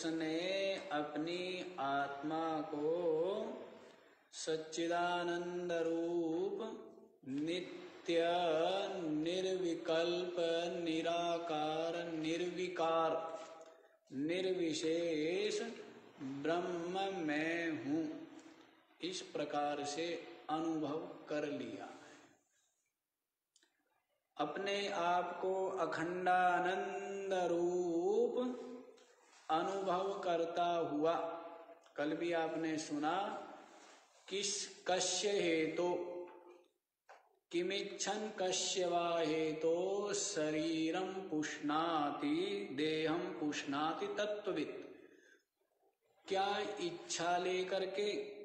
उसने अपनी आत्मा को सच्चिदानंद रूप, नित्य, निर्विकल्प, निराकार, निर्विकार, निर्विशेष ब्रह्म मैं हूँ। इस प्रकार से अनुभव कर लिया अपने आप को अखंडानंद रूप अनुभव करता हुआ। कल भी आपने सुना, किस कश्य हेतु? किमिच्छन कश्य वा हेतो? शरीरम पुष्णाति देहम पुष्णाति तत्वविद क्या इच्छा लेकर के?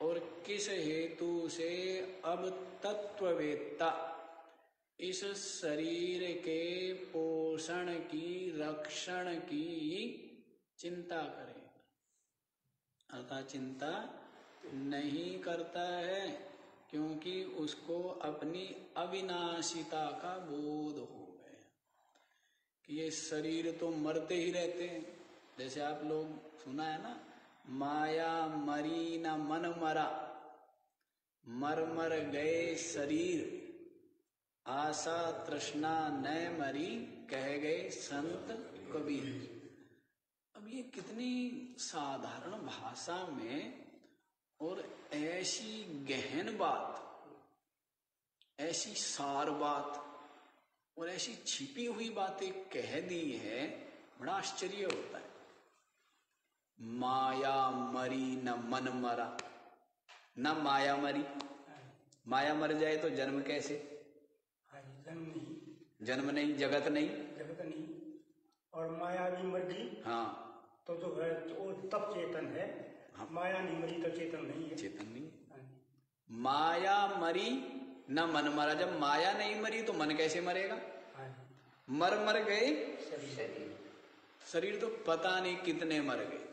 और किस हेतु से? अब तत्ववेत्ता इस शरीर के पोषण की, रक्षण की चिंता करेगा अर्थात चिंता नहीं करता है, क्योंकि उसको अपनी अविनाशिता का बोध हो गया। कि ये शरीर तो मरते ही रहते हैं। जैसे आप लोग सुना है ना, माया मरी न मन मरा, मर मर गए शरीर, आशा तृष्णा न मरी, कह गए संत कबीर। अब ये कितनी साधारण भाषा में और ऐसी गहन बात ऐसी सार बात और ऐसी छिपी हुई बातें कह दी है बड़ा आश्चर्य होता है। माया मरी न मन मरा। न माया मरी। माया मर जाए तो जन्म कैसे? हाँ जन्म नहीं। जन्म नहीं जगत नहीं। जगत नहीं। और माया भी मर गई। हाँ। तो जो है वो तब चेतन है। हाँ। माया नहीं मरी तो चेतन नहीं है। चेतन नहीं। हाँ माया मरी न मन मरा। जब माया नहीं मरी तो मन कैसे मरेगा? हाँ मर मर गए। शरीर। शरीर। तो पता नहीं कितने मर गए।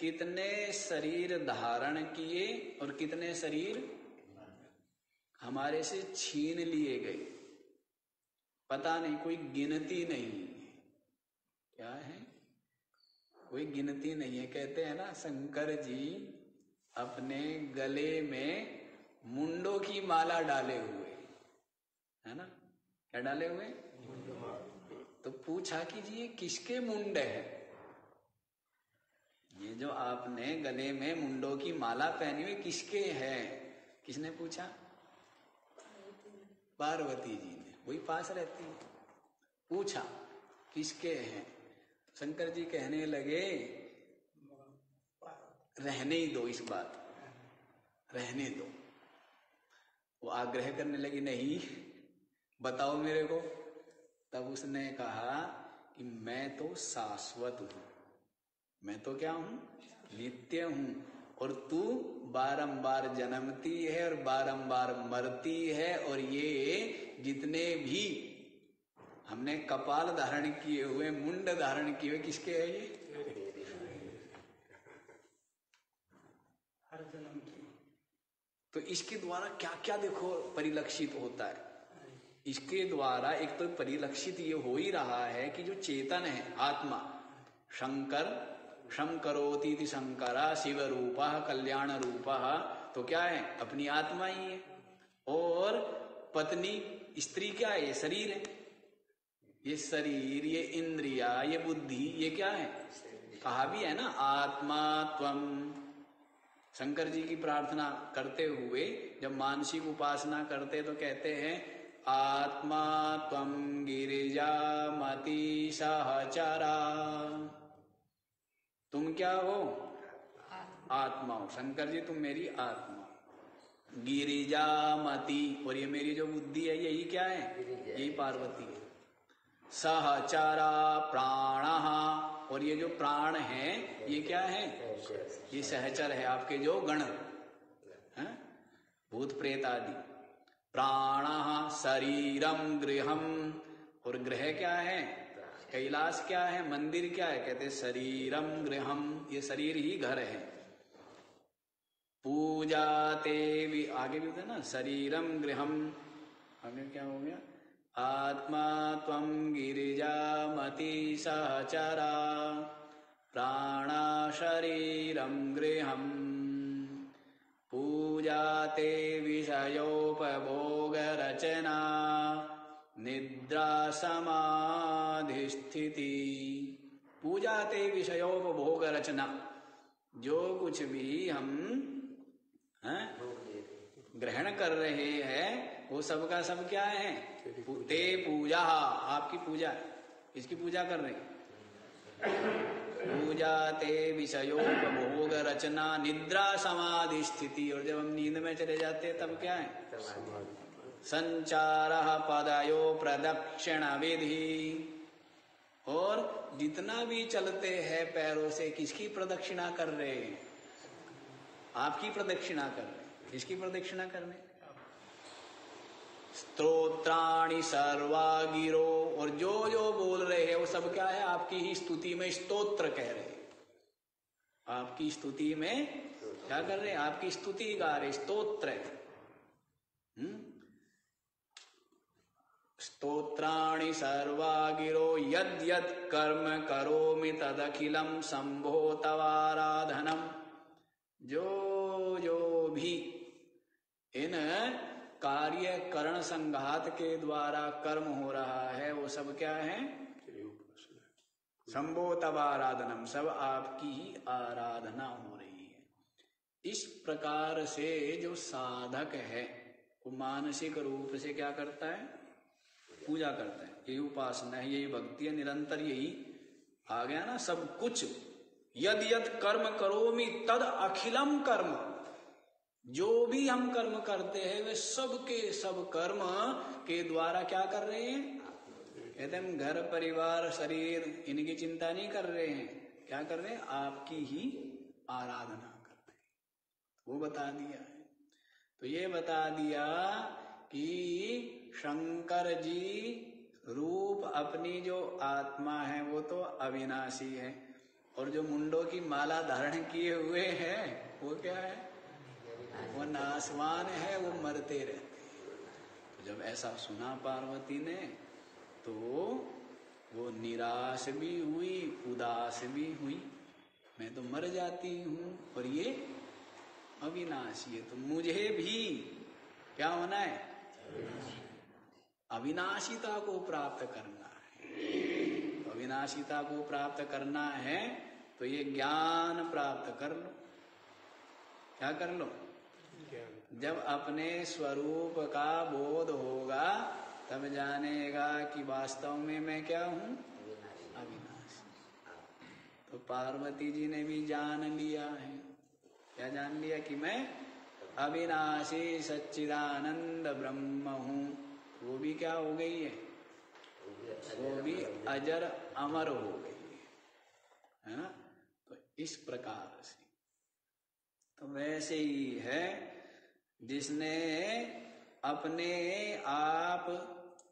कितने शरीर धारण किए और कितने शरीर हमारे से छीन लिए गए। पता नहीं कोई गिनती नहीं क्या है? कोई गिनती नहीं है, कहते हैं ना, शंकर जी अपने गले में मुंडो की माला डाले हुए, है ना? क्या डाले हुए? तो पूछा कि जी ये किसके मुंड है? ये जो आपने गले में मुंडो की माला पहनी हुई, किसके है? किसने पूछा? पार्वती जी ने। वही पास रहती है। पूछा, किसके हैं? शंकर जी कहने लगे, रहने ही दो इस बात, रहने दो। वो आग्रह करने लगी, नहीं, बताओ मेरे को। तब उसने कहा कि मैं तो शाश्वत हूँ। मैं तो क्या हूँ? नित्य हूँ। और तू बारंबार जन्मती है और बारंबार मरती है और ये जितने भी हमने कपाल धारण किए हुए मुंड धारण किए हुए किसके है ये? हर जन्म की। तो इसके द्वारा क्या क्या देखो परिलक्षित होता है? इसके द्वारा एक तो परिलक्षित ये हो ही रहा है कि जो चेतन है आत्मा शंकर शंकरोती थी शंकरा शिव रूपा कल्याण रूपा तो क्या है? अपनी आत्मा ही है। और पत्नी स्त्री क्या है? शरीर है। ये शरीर, ये इंद्रिया, ये बुद्धि, ये क्या है? कहा भी है ना, आत्मा त्वम शंकर जी की प्रार्थना करते हुए, जब मानसिक उपासना करते तो कहते हैं, आत्मा त्वम गिरिजा मति सहचरा। तुम क्या हो? आत्मा हो। शंकर जी, तुम मेरी आत्मा गिरिजा मति और ये मेरी जो बुद्धि है, यही क्या है? यही पार्वती है। सहचारा प्राण। और ये जो प्राण है, ये क्या है? ये सहचर है आपके जो गण। है? भूत प्रेत आदि। प्राण शरीरम गृहम। और ग्रह क्या है? कैलाश क्या है? मंदिर क्या है? कहते शरीरम गृहम। ये शरीर ही घर है। पूजा ते भी आगे भी होता ना? शरीरम गृहम। आगे क्या हो गया? आत्मा त्वं गिरिजामति सहचरा प्राणा शरीरं गृहम्। पूजा ते विषयोपभोगरचना निद्रा समाधिस्थिति पूजा ते विषयोपभोग रचना जो कुछ भी हम ग्रहण कर रहे हैं वो सबका सब क्या है? ते पूजा आपकी पूजा। इसकी पूजा कर रहे पूजा ते विषयोपभोग रचना निद्रा समाधि स्थिति। और जब हम नींद में चले जाते हैं तब क्या है? संचार पदयो प्रदक्षिण विधि। और जितना भी चलते हैं पैरों से किसकी प्रदक्षिणा कर रहे हैं? आपकी प्रदक्षिणा कर रहे हैं। किसकी प्रदक्षिणा कर रहे हैं? स्त्रोत्राणी सर्वा गिरो और जो जो बोल रहे हैं, वो सब क्या है? आपकी ही स्तुति में स्तोत्र कह रहे हैं। आपकी स्तुति में क्या कर रहे हैं? आपकी स्तुति गा रहे स्तोत्र हम्म? सर्वा गिरो यद यद कर्म करो करोमि तदखिलम संभो तवाराधनम जो जो भी इन कार्य करण संघात के द्वारा कर्म हो रहा है वो सब क्या है? संभो तब आराधनम सब आपकी ही आराधना हो रही है। इस प्रकार से जो साधक है वो मानसिक रूप से क्या करता है? पूजा करता है। यही उपासना है यही भक्ति है निरंतर यही। आ गया ना सब कुछ। यद यद कर्म करोमि तद अखिलम कर्म। जो भी हम कर्म करते हैं, वे सब के सब कर्म के द्वारा क्या कर रहे हैं? हम घर, परिवार, शरीर, इनकी चिंता नहीं कर रहे हैं। क्या कर रहे हैं? आपकी ही आराधना कर रहे हैं। वो बता दिया है। तो ये बता दिया कि शंकर जी रूप अपनी जो आत्मा है, वो तो अविनाशी है। और जो मुंडों की माला धारण किए हुए हैं, वो क्या है? वो नासवान है, वो मरते रहते तो जब ऐसा सुना पार्वती ने तो वो निराश भी हुई, उदास भी हुई। मैं तो मर जाती हूँ, और ये अविनाशी है तो मुझे भी क्या होना है? अविनाशिता को प्राप्त करना है। तो अविनाशिता को प्राप्त करना है तो ये ज्ञान प्राप्त कर लो। क्या कर लो? जब अपने स्वरूप का बोध होगा, तब जानेगा कि वास्तव में मैं क्या हूँ? अविनाशी। तो पार्वती जी ने भी जान लिया है। क्या जान लिया कि मैं अविनाशी सच्चिदानंद ब्रह्म हूँ? वो भी क्या हो गई है? वो भी अजर अमर हो गई है। है? ना तो इस प्रकार से। तो वैसे ही है जिसने अपने आप,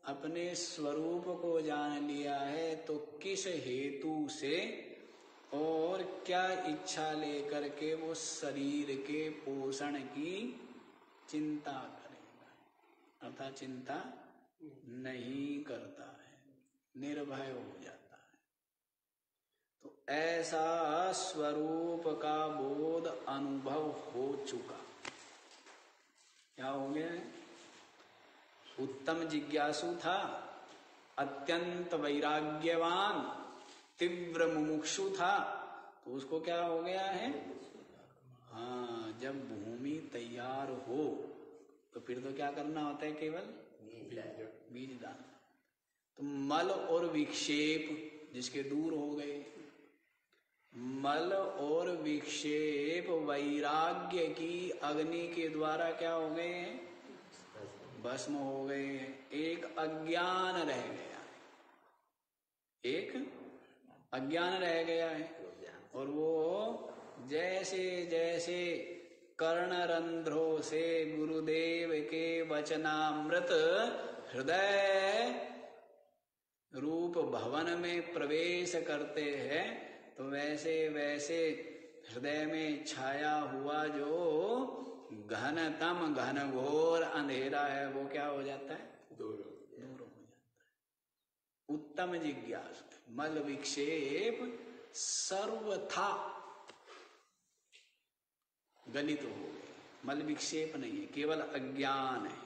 अपने स्वरूप को जान लिया है तो किस हेतु से और क्या इच्छा लेकर के वो शरीर के पोषण की चिंता करेगा? अर्थात चिंता नहीं करता है, निर्भय हो जाता है। तो ऐसा स्वरूप का बोध अनुभव हो चुका। क्या हो गया है? उत्तम जिज्ञासु था, अत्यंत वैराग्यवान, तीव्र मुमुक्षु था। तो उसको क्या हो गया है? हाँ जब भूमि तैयार हो तो फिर तो क्या करना होता है केवल? बीज दान। तो मल और विक्षेप जिसके दूर हो गए। मल और विक्षेप वैराग्य की अग्नि के द्वारा क्या हो गए हैं? भस्म हो गए हैं। एक अज्ञान रह गया है। एक अज्ञान रह गया है। और वो जैसे जैसे कर्ण रंध्रो से गुरुदेव के वचनामृत हृदय रूप भवन में प्रवेश करते हैं तो वैसे वैसे हृदय में छाया हुआ जो घनतम घन घोर अंधेरा है वो क्या हो जाता है? दूर हो जाता है। उत्तम जिज्ञास मल विक्षेप सर्वथा। गलित हो गए मल विक्षेप नहीं है केवल अज्ञान है।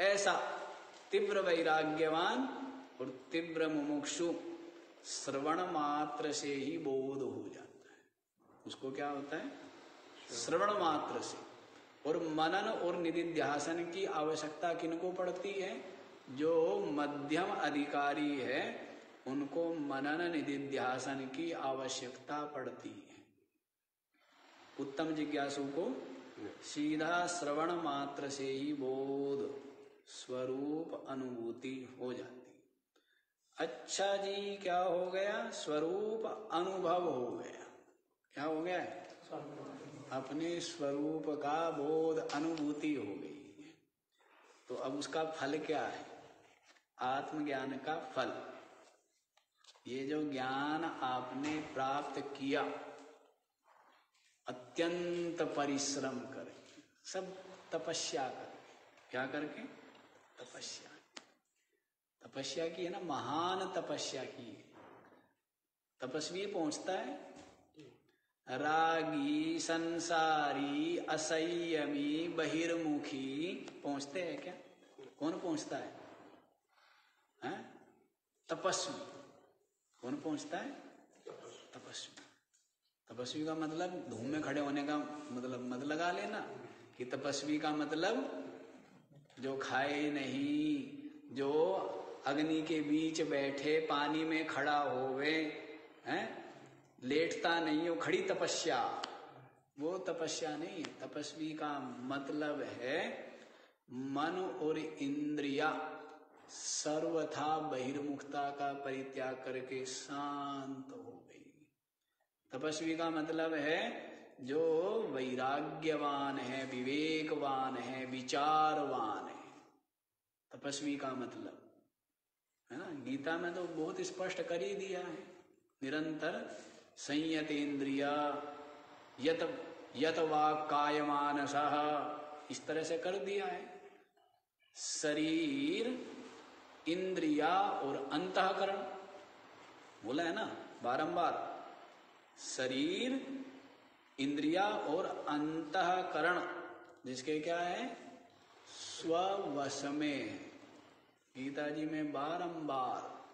ऐसा तीव्र वैराग्यवान और तीव्र मुमुक्षु श्रवण मात्र से ही बोध हो जाता है। उसको क्या होता है? श्रवण मात्र से और मनन और निधिध्यासन की आवश्यकता किनको पड़ती है? जो मध्यम अधिकारी है, उनको मनन निधिध्यासन की आवश्यकता पड़ती है। उत्तम जिज्ञासु को सीधा श्रवण मात्र से ही बोध स्वरूप अनुभूति हो जाती अच्छा जी, क्या हो गया? स्वरूप अनुभव हो गया। क्या हो गया? अपने स्वरूप का बोध, अनुभूति हो गई तो अब उसका फल क्या है? आत्मज्ञान का फल। ये जो ज्ञान आपने प्राप्त किया, अत्यंत परिश्रम करके, सब तपस्या करके। क्या करके? तपस्या। तपस्या की है ना महान तपस्या की तपस्वी पहुँचता है। रागी संसारी असंयमी बहिर्मुखी पहुँचते हैं क्या? कौन पहुँचता है, है? तपस्वी। कौन पहुँचता है? तपस्वी। तपस्वी का मतलब धूम में खड़े होने का मतलब मत लगा लेना कि तपस्वी का मतलब जो खाए नहीं जो अग्नि के बीच बैठे पानी में खड़ा होवे, हैं? लेटता नहीं हो, खड़ी तपस्या। वो तपस्या नहीं, तपस्वी का मतलब है, मन और इंद्रिया सर्वथा बहिर्मुखता का परित्याग करके शांत हो गई। तपस्वी का मतलब है, जो वैराग्यवान है, विवेकवान है, विचारवान है। तपस्वी का मतलब। है ना? गीता में तो बहुत स्पष्ट कर ही दिया है। निरंतर संयत इंद्रिया यत यत वाक काय इस तरह से कर दिया है। शरीर, इंद्रिया और अंतकरण। बोला है ना? बारंबार। शरीर, इंद्रिया और अंतकरण, जिसके क्या है? स्ववश में। गीता जी में बारंबार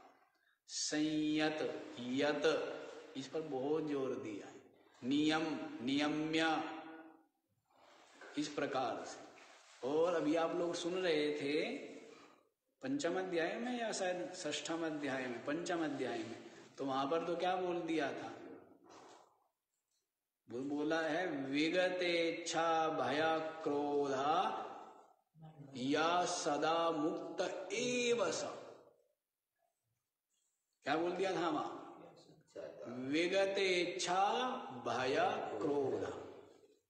संयत, यत, इस पर बहुत ज़ोर दिया है। नियम, नियम्य, इस प्रकार से। और अभी आप लोग सुन रहे थे पंचम अध्याय में या शायद ष्ठम अध्याय में, पंचम अध्याय में? तो वहाँ पर तो क्या बोल दिया था? बोला है, विगतेच्छा भया क्रोधा या सदा मुक्त एव स। क्या बोल दिया था वहाँ विगत इच्छा भय क्रोध।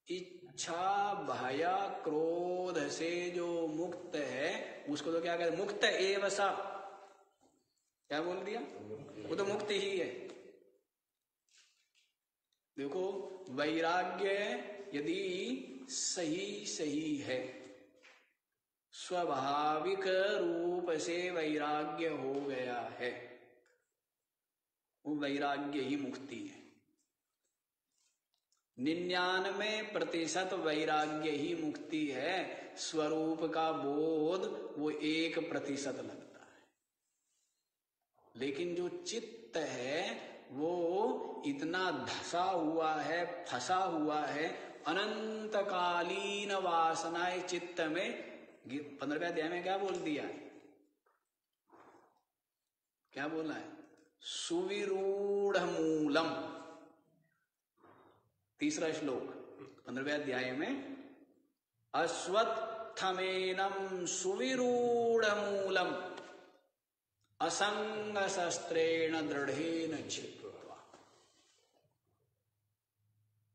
इच्छा भय क्रोध से जो मुक्त है, उसको तो क्या कहते मुक्त एव सा। क्या बोल दिया? वो तो मुक्त ही है। देखो, वैराग्य यदि सही सही है स्वाभाविक रूप से वैराग्य हो गया है। वो वैराग्य ही मुक्ति है। निन्यानवे प्रतिशत वैराग्य ही मुक्ति है। स्वरूप का बोध वो एक प्रतिशत लगता है। लेकिन जो चित्त है, वो इतना धसा हुआ है, फंसा हुआ है, अनंतकालीन वासनाएँ चित्त में पंद्रहवें अध्याय में क्या बोल दिया? है क्या बोला है? सुविरूढ़ मूलम तीसरा श्लोक पंद्रहवें अध्याय में अश्वत्थमेनम सुविरूढ़ मूलम असंग शस्त्रेण दृढ़ेन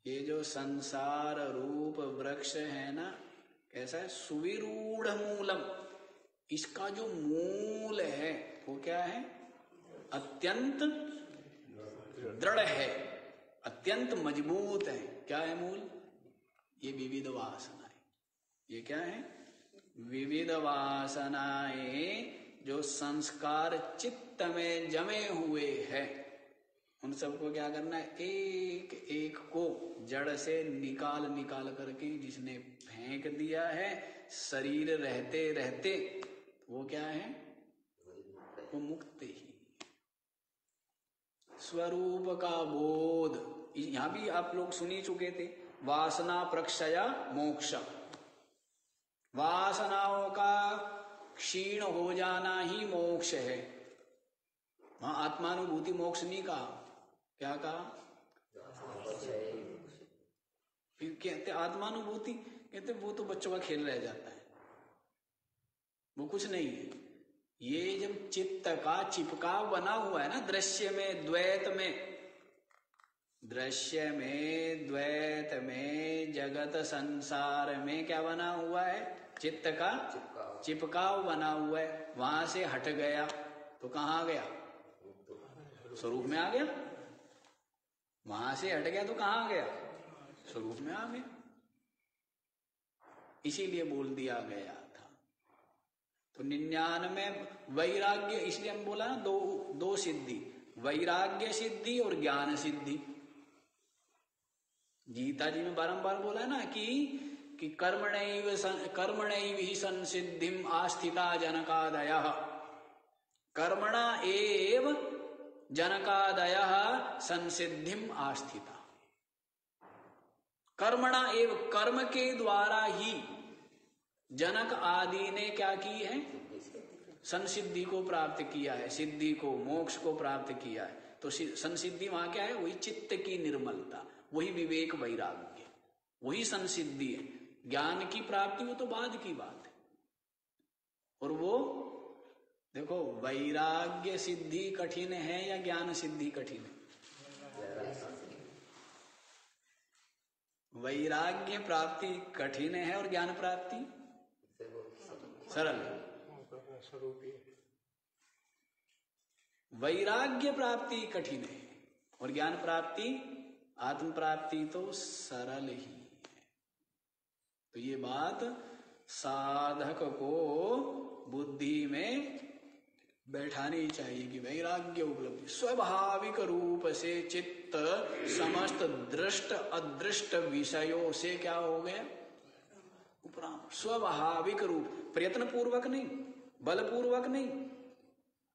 ये जो संसार रूप वृक्ष है ना कैसा है सुविरूढ़ मूलम इसका जो मूल है, वो क्या है? अत्यंत दृढ़ है, अत्यंत मज़बूत है। क्या है मूल? ये विविध वासनाएँ। ये क्या है? विविध वासनाएँ जो संस्कार चित्त में जमे हुए हैं। उन सबको क्या करना है? एक एक को जड़ से निकाल निकाल करके जिसने फेंक दिया है शरीर रहते रहते वो क्या है? वो मुक्त ही। स्वरूप का बोध। यहाँ भी आप लोग सुनी चुके थे वासना प्रक्षया मोक्ष वासनाओं का क्षीण हो जाना ही मोक्ष है। वहाँ आत्मानुभूति मोक्ष नहीं कहा। क्या कहा? फिर कहते आत्मानुभूति कहते वो तो बच्चों का खेल रह जाता है। वो कुछ नहीं है। ये जब चित्त का चिपकाव बना हुआ है ना दृश्य में द्वैत में दृश्य में द्वैत में जगत संसार में क्या बना हुआ है? चित्त का चिपकाव बना हुआ है। वहाँ से हट गया तो कहा गया? स्वरूप में आ गया। वहाँ से हट गया तो कहाँ गया? स्वरूप में आ गया। इसीलिए बोल दिया गया था। तो निन्यानवे वैराग्य, इसलिए हम बोला ना, दो दो सिद्धि, वैराग्य सिद्धि और ज्ञान सिद्धि। गीता जी में बारंबार बोला ना कि कि कर्मण कर्मण ही संसिधि आस्थिता जनकादय कर्मणा एव जनकादय संसिधि आस्थिता। कर्मणा एव कर्म के द्वारा ही जनक आदि ने क्या की है? संसिद्धि को प्राप्त किया है, सिद्धि को, मोक्ष को प्राप्त किया है। तो संसिद्धि वहाँ क्या है? वही चित्त की निर्मलता, वही विवेक वैराग्य, वही संसिद्धि है। ज्ञान की प्राप्ति वो तो बाद की बात है। और वो, देखो, वैराग्य सिद्धि कठिन है या ज्ञान सिद्धि कठिन है? वैराग्य प्राप्ति कठिन है और ज्ञान प्राप्ति? सरल वैराग्य प्राप्ति कठिन है और ज्ञान प्राप्ति, आत्म प्राप्ति तो सरल ही है। तो ये बात साधक को बुद्धि में बैठानी चाहिए कि वैराग्य उपलब्धि, स्वाभाविक रूप से चित्त, समस्त दृष्ट, अदृष्ट विषयों से क्या हो गया? उपराम। स्वाभाविक रूप प्रयत्न पूर्वक नहीं बलपूर्वक नहीं।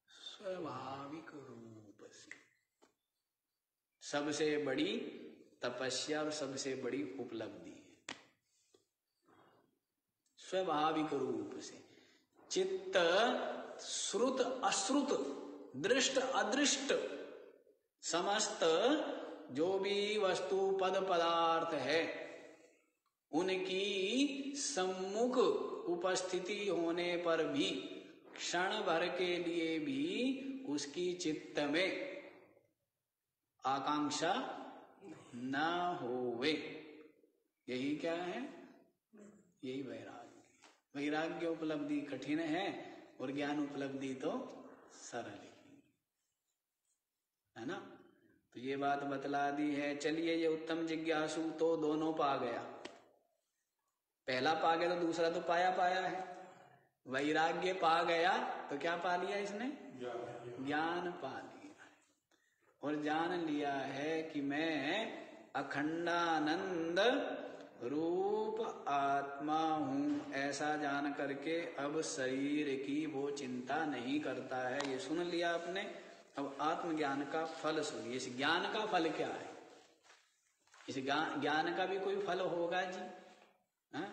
स्वाभाविक रूप से। सबसे बड़ी तपस्या और सबसे बड़ी उपलब्धि है। स्वाभाविक रूप से। चित्त श्रुत अश्रुत दृष्ट अदृष्ट समस्त जो भी वस्तु पद पदार्थ है उनकी सम्मुख उपस्थिति होने पर भी, क्षण भर के लिए भी उसकी चित्त में आकांक्षा न होवे। यही क्या है? यही वैराग्य। वैराग्य उपलब्धि कठिन है और ज्ञान उपलब्धि तो सरल ही। ना? तो ये बात बतला दी है। चलिए, ये उत्तम जिज्ञासु तो दोनों पा गया। पहला पा गया तो दूसरा तो पाया पाया है। वैराग्य पा गया तो क्या पा लिया इसने? ज्ञान पा लिया और जान लिया है कि मैं अखंडानंद रूप आत्मा हूँ। ऐसा जान करके अब शरीर की वो चिंता नहीं करता है। ये सुन लिया आपने? अब आत्मज्ञान का फल सुनिए। इस ज्ञान का फल क्या है? इस ज्ञान का भी कोई फल होगा जी? हा?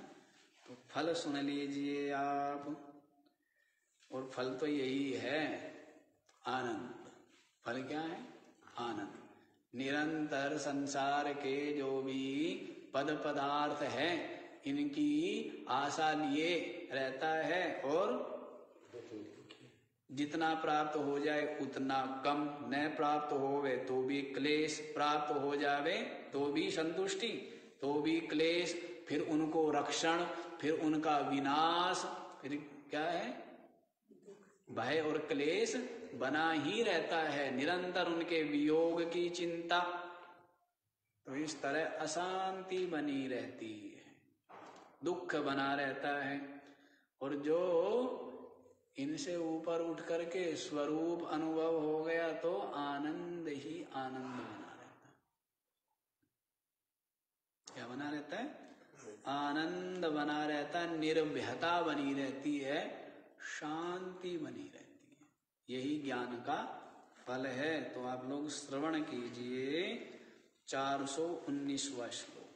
फल सुन लीजिए आप। और फल तो यही है, आनंद। फल क्या है? आनंद। निरंतर संसार के जो भी पद पदार्थ है, इनकी आशा लिए रहता है और जितना प्राप्त हो जाए, उतना कम न प्राप्त होवे तो भी क्लेश प्राप्त हो जावे तो भी संतुष्टि तो भी क्लेश, फिर उनको रक्षण फिर उनका विनाश, फिर क्या है? भय और क्लेश बना ही रहता है, निरंतर उनके वियोग की चिंता। तो इस तरह अशांति बनी रहती है, दुख बना रहता है। और जो इनसे ऊपर उठ करके स्वरूप अनुभव हो गया तो आनंद ही आनंद बना रहता। है क्या बना रहता है? आनंद बना रहता है निर्भयता बनी रहती है, शांति बनी रहती है। यही ज्ञान का फल है। तो आप लोग श्रवण कीजिए चार सौ उन्नीस उन्नीसवा श्लोक।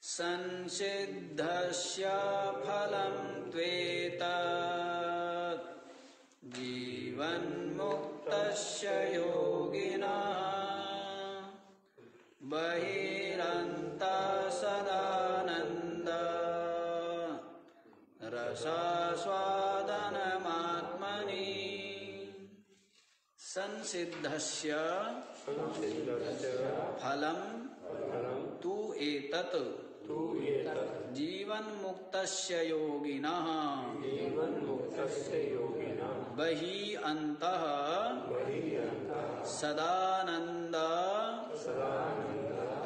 संसिद्धस्य फलं त्वेत, जीवन्मुक्तस्य योगिना। बहिरन्त रसास्वादनमात्मनि। संसिद्धस्य फलम तु एतत्। जीवन मुक्त योगिन। बहि अंत सदानंद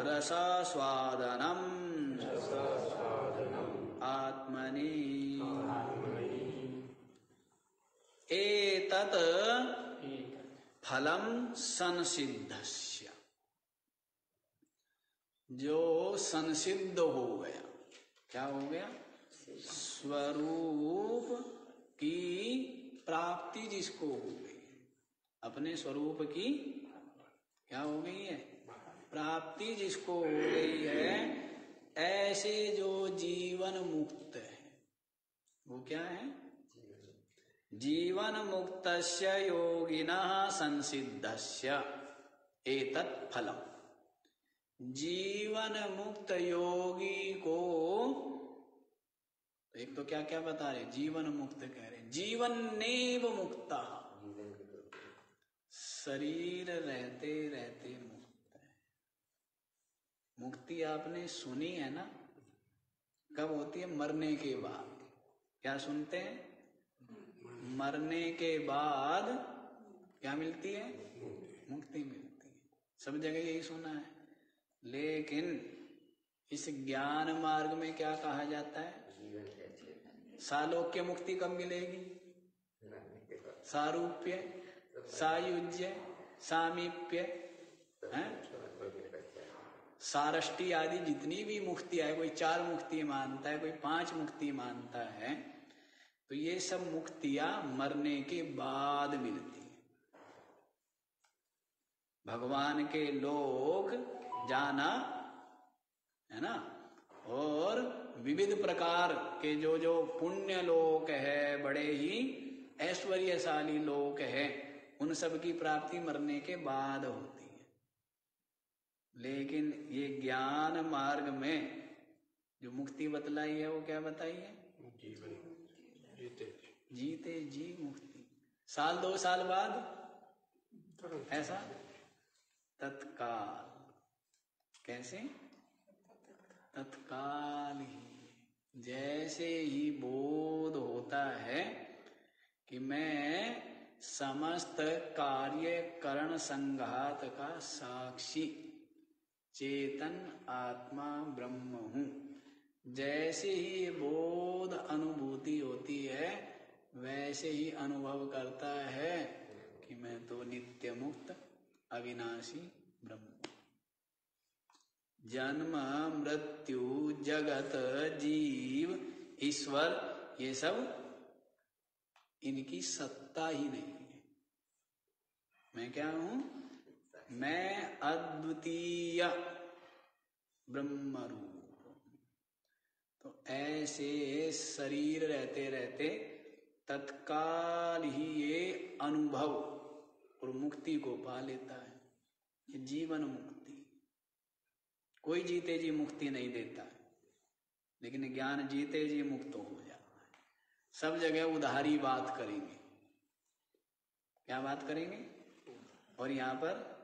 रसास्वादनम। एतत् फलम संसिद्धस्य जो संसिद्ध हो गया क्या हो गया? स्वरूप की प्राप्ति जिसको हो गई। अपने स्वरूप की क्या हो गई है? प्राप्ति जिसको हो गई है ऐसे जो जीवन मुक्त है वो क्या है? जीवन मुक्त योगिन संसिद्धस्य। एतत् फलम। जीवन मुक्त योगी को एक तो क्या क्या बता रहे? जीवन मुक्त कह रहे जीवन नेव मुक्ता। शरीर रहते रहते मुक्त है। मुक्ति आपने सुनी है ना? कब होती है? मरने के बाद। क्या सुनते हैं? मरने के बाद क्या मिलती है? मुक्ति मिलती है। सब जगह यही सुना है। लेकिन इस ज्ञान मार्ग में क्या कहा जाता है? सालोक्य मुक्ति कब मिलेगी? सारूप्य सायुज्य सामीप्य है? सारष्टी आदि जितनी भी मुक्ति है कोई चार मुक्ति मानता है कोई पाँच मुक्ति मानता है तो ये सब मुक्तियाँ मरने के बाद मिलती है। भगवान के लोग जाना, है ना? और विविध प्रकार के जो जो पुण्य लोक है, बड़े ही ऐश्वर्यशाली लोक है, उन सब की प्राप्ति मरने के बाद होती है। लेकिन ये ज्ञान मार्ग में जो मुक्ति बतलाई है, वो क्या बताई है? जीवन। जीते जीते जी मुक्ति साल दो साल बाद? ऐसा? तत्काल। कैसे? तत्काल ही। जैसे ही बोध होता है कि मैं समस्त कार्य करण संघात का साक्षी चेतन आत्मा ब्रह्म हूँ। जैसे ही ये बोध अनुभूति होती है, वैसे ही अनुभव करता है कि मैं तो नित्य मुक्त, अविनाशी ब्रह्म जन्म, मृत्यु, जगत, जीव, ईश्वर, ये सब इनकी सत्ता ही नहीं है। मैं क्या हूँ? मैं अद्वितीय ब्रह्म रूप तो ऐसे शरीर रहते रहते तत्काल ही ये अनुभव और मुक्ति को पा लेता है। ये जीवन मुक्ति। कोई जीते जी मुक्ति नहीं देता। लेकिन ज्ञान जीते जी मुक्त हो जाता है। सब जगह उधारी बात करेंगे। क्या बात करेंगे? और यहाँ पर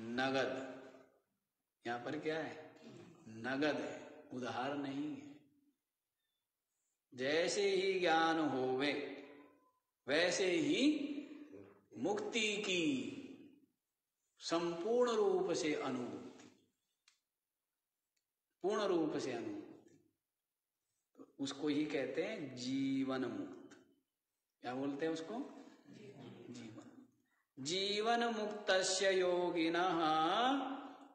नगद। यहाँ पर क्या है? नगद है। उधार नहीं है। जैसे ही ज्ञान होवे, वैसे ही मुक्ति की संपूर्ण रूप से अनुभूति। पूर्ण रूप से अनुभूति। तो उसको ही कहते हैं जीवन मुक्त। क्या बोलते हैं उसको? जीवन। जीवन मुक्त योगिन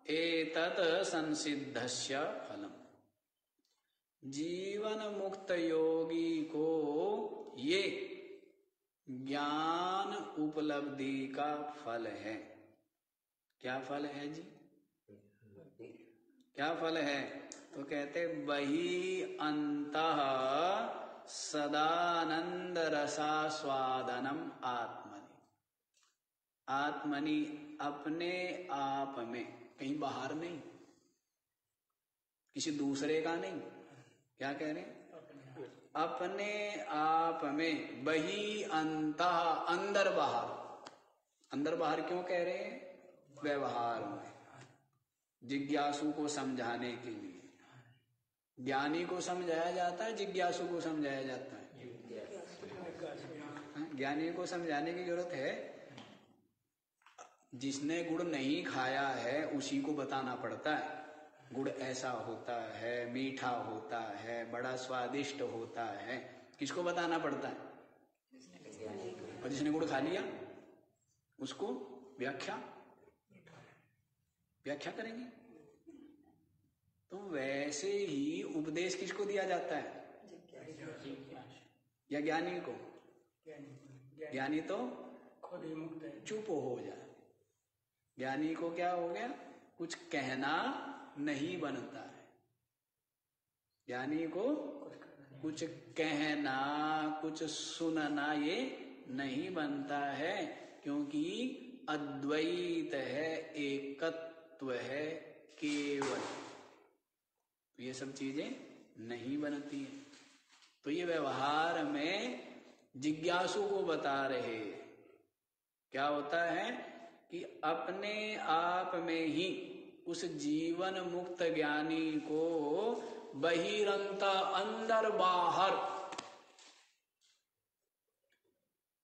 एतत् संसिद्धस्य जीवन मुक्त योगी को ये ज्ञान उपलब्धि का फल है। क्या फल है जी? क्या फल है? तो कहते वही अंत सदानंद रसास्वादनम आत्मनि। आत्मनि अपने आप में, कहीं बाहर नहीं, किसी दूसरे का नहीं। क्या कह रहे हैं? अपने आप में बही अंत अंदर बाहर। अंदर बाहर क्यों कह रहे हैं? व्यवहार में। जिज्ञासु को समझाने के लिए। ज्ञानी को समझाया जाता है जिज्ञासु को समझाया जाता है। हाँ, ज्ञानी को समझाने की ज़रूरत है। जिसने गुड़ नहीं खाया है उसी को बताना पड़ता है। गुड़ ऐसा होता है मीठा होता है बड़ा स्वादिष्ट होता है। किसको बताना पड़ता है? और जिसने गुड़ खा लिया उसको व्याख्या? व्याख्या करेंगे? तो वैसे ही उपदेश किसको दिया जाता है? या ज्ञानी को? ज्ञानी तो खुद ही मुक्त है। चुप हो जाए। ज्ञानी को क्या हो गया? कुछ कहना नहीं बनता है। ज्ञानी को कुछ कहना, कुछ सुनना ये नहीं बनता है, क्योंकि अद्वैत है, एकत्व है, केवल। तो ये सब चीज़ें नहीं बनती है। तो ये व्यवहार में जिज्ञासु को बता रहे क्या होता है कि अपने आप में ही उस जीवन मुक्त ज्ञानी को बहिरंत अंदर बाहर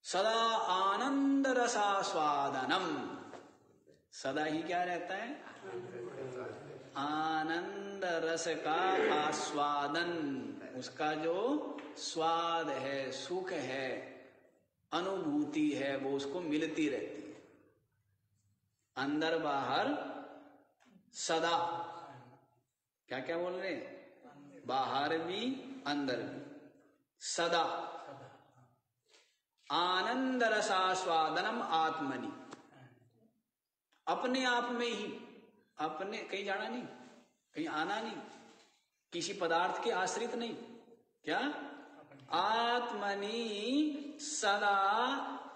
सदा आनंद रसास्वादनम सदा ही क्या रहता है? आनंद रस का आस्वादन। उसका जो स्वाद है, सुख है, अनुभूति है, वो उसको मिलती रहती है। अंदर बाहर सदा। क्या क्या बोल रहे बाहर भी, अंदर भी। सदा। आनंद रसास्वादनम आत्मनि। अपने आप में ही। अपने, कहीं जाना नहीं, कहीं आना नहीं। किसी पदार्थ के आश्रित नहीं। क्या? आत्मनि सदा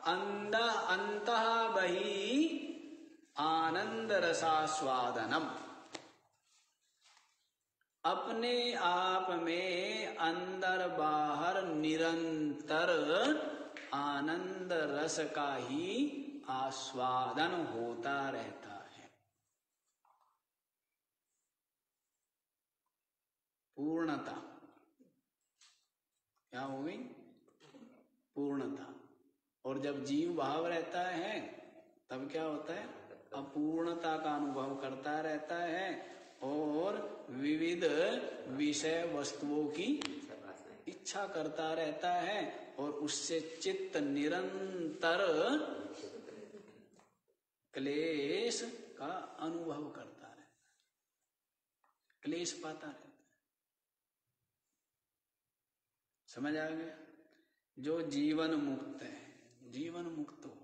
अंद अंत बही आनंद रसास्वादनम अपने आप में अंदर बाहर निरंतर आनंद रस का ही आस्वादन होता रहता है। पूर्णता। क्या हो गई? पूर्णता। और जब जीव भाव रहता है, तब क्या होता है? अपूर्णता का अनुभव करता रहता है और विविध विषय वस्तुओं की इच्छा करता रहता है और उससे चित्त निरंतर क्लेश का अनुभव करता रहता है। क्लेश पाता रहता है। समझ आ गया? जो जीवन मुक्त है, जीवन मुक्त हो।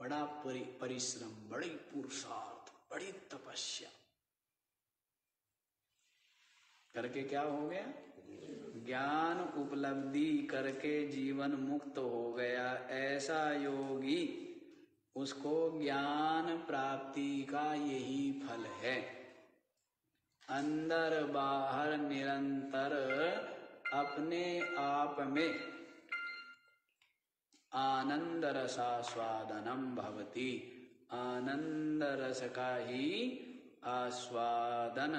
बड़ा परि, परिश्रम बड़ी पुरुषार्थ बड़ी तपस्या। करके क्या हो गया? ज्ञान उपलब्धि करके जीवन मुक्त हो गया। ऐसा योगी उसको ज्ञान प्राप्ति का यही फल है। अंदर बाहर निरंतर अपने आप में आनंद रसास्वादनम भवती। आनंद रस का ही आस्वादन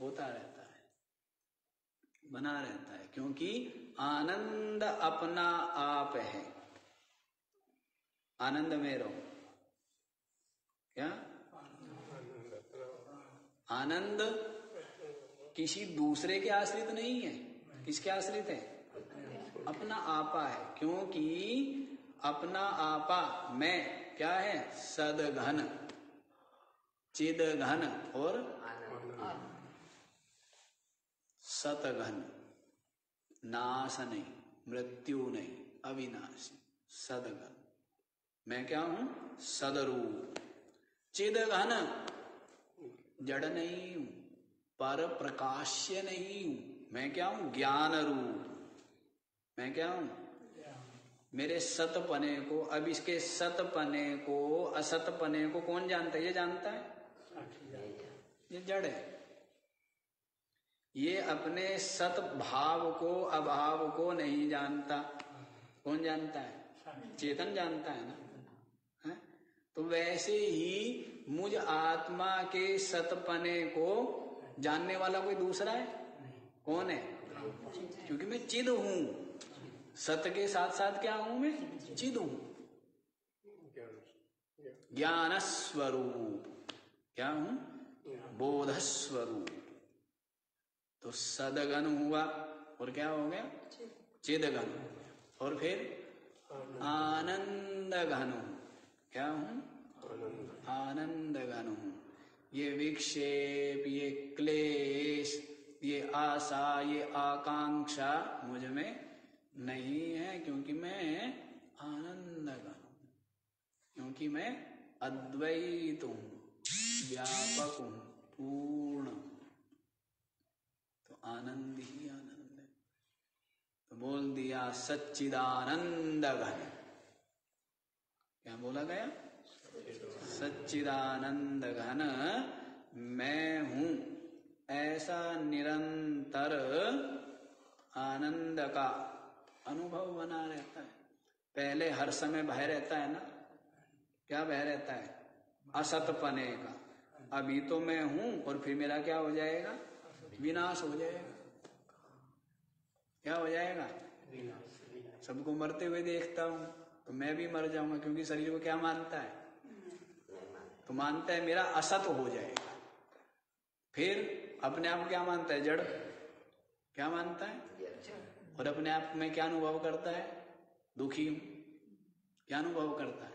होता रहता है। बना रहता है, क्योंकि आनंद अपना आप है। आनंद में रहो। क्या? आनंद किसी दूसरे के आश्रित नहीं है। किसके आश्रित है? अपना आपा है, क्योंकि अपना आपा मैं क्या है? सदघन। चिद घन और सतघन। नाश नहीं, मृत्यु नहीं, अविनाश, सदघन। मैं क्या हूँ? सदरूप चिद घन जड़ नहीं हूँ, पर प्रकाश्य नहीं हूँ। मैं क्या हूँ? ज्ञान रूप मैं क्या हूँ? मेरे सतपने को, अब इसके सतपने को असतपने को कौन जानता है? ये जानता है? ये जड़ है। ये अपने सत भाव को, अभाव को नहीं जानता। कौन जानता है? चेतन जानता है ना? है? तो वैसे ही मुझ आत्मा के सतपने को जानने वाला कोई दूसरा है? कौन है? क्योंकि मैं चिद हूँ। सत्य के साथ साथ क्या हूँ मैं? चिद हूँ। ज्ञान स्वरूप क्या हूँ? बोध स्वरूप तो सदगन हुआ और क्या हो गया? चिदगन। और फिर आनंद घन क्या हूँ? आनंद घन हूँ। ये विक्षेप, ये क्लेश, ये आशा, ये आकांक्षा मुझमें नहीं है क्योंकि मैं आनंद हूँ। क्योंकि मैं अद्वैत हूँ, व्यापक हूँ, पूर्ण तो आनंद ही आनंद है। तो बोल दिया सच्चिदानंद घन क्या बोला गया? सच्चिदानंद घन मैं हूँ। ऐसा निरंतर आनंद का अनुभव बना रहता है। पहले हर समय भय रहता है ना? क्या भय रहता है? असतपने का। अभी तो मैं हूँ और फिर मेरा क्या हो जाएगा? विनाश हो जाएगा। क्या हो जाएगा? सबको मरते हुए देखता हूँ तो मैं भी मर जाऊँगा, क्योंकि शरीर को क्या मानता है? तो मानता है मेरा असत हो जाएगा। फिर अपने आप क्या मानता है? जड़। क्या मानता है? और अपने आप में क्या अनुभव करता है? दुखी हूँ। क्या अनुभव करता है?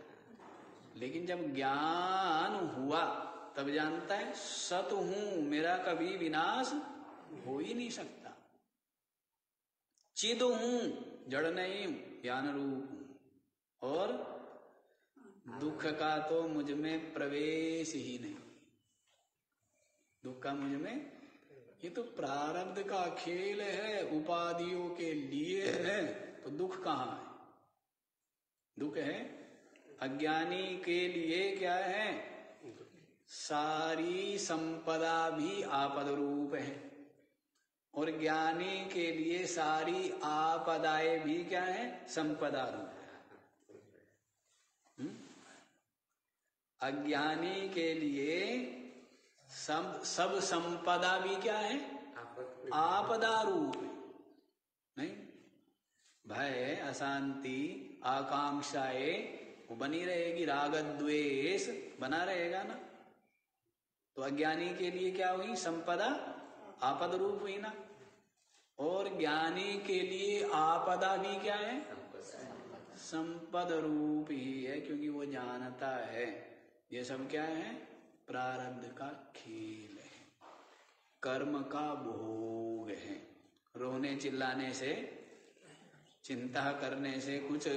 लेकिन जब ज्ञान हुआ, तब जानता है, सत हूँ, मेरा कभी विनाश हो ही नहीं सकता। चिद हूँ, जड़ नहीं हूँ, ज्ञान रूप हूँ। और दुख का तो मुझमें प्रवेश ही नहीं। दुख का मुझमें ये तो प्रारब्ध का खेल है, उपाधियों के लिए है तो दुख कहाँ है? दुख है? अज्ञानी के लिए क्या है? सारी संपदा भी आपद रूप है। और ज्ञानी के लिए सारी आपदाएँ भी क्या है? संपदा रूप हम्म? अज्ञानी के लिए सब सब संपदा भी क्या है? आपदा रूप है नहीं? भय, अशांति, आकांक्षाएँ, वो बनी रहेगी राग द्वेष बना रहेगा ना? तो अज्ञानी के लिए क्या हुई? संपदा आपद रूप हुई ना? और ज्ञानी के लिए आपदा भी क्या है? संपद। रूप ही है, क्योंकि वो जानता है। ये सब क्या है? प्रारब्ध का खेल है। कर्म का भोग है। रोने चिल्लाने से, चिंता करने से कुछ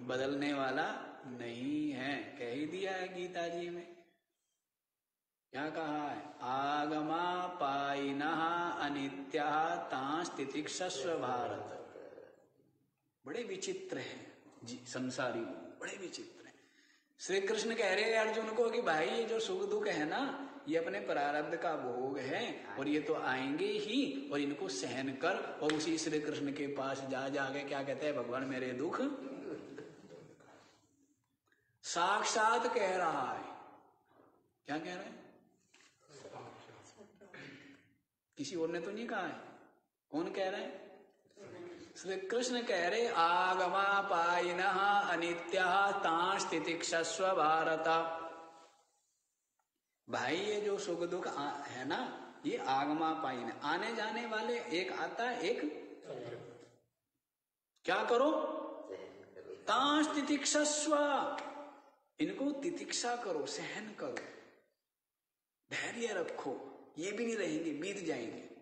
बदलने वाला नहीं है। कह ही दिया है गीता जी में। क्या कहा है? आगमा पाइना अनित्या तास्तितिक्षस्व भारत। बड़े विचित्र हैं जी, संसारी, बड़े विचित्र। श्री कृष्ण कह रहे हैं, अर्जुन को कि भाई, ये जो सुख दुख है ना, ये अपने प्रारब्ध का भोग है, और ये तो आएँगे ही, और इनको सहन कर, और उसी श्री कृष्ण के पास जा जाके क्या कहते हैं, भगवान, मेरे दुख? साक्षात कह रहा है। क्या कह रहे हैं? किसी और ने तो नहीं कहा है। कौन कह रहे हैं? श्री कृष्ण कह रहे आगमा पाइन अनित्य तितिक्षस्व भारत। भाई, ये जो सुख दुख है ना, ये आगमा पाइन आने जाने वाले एक आता एक? क्या करो? तांश तितिक्षस्व इनको तितिक्षा करो, सहन करो। धैर्य रखो, ये भी नहीं रहेंगे बीत जाएँगे।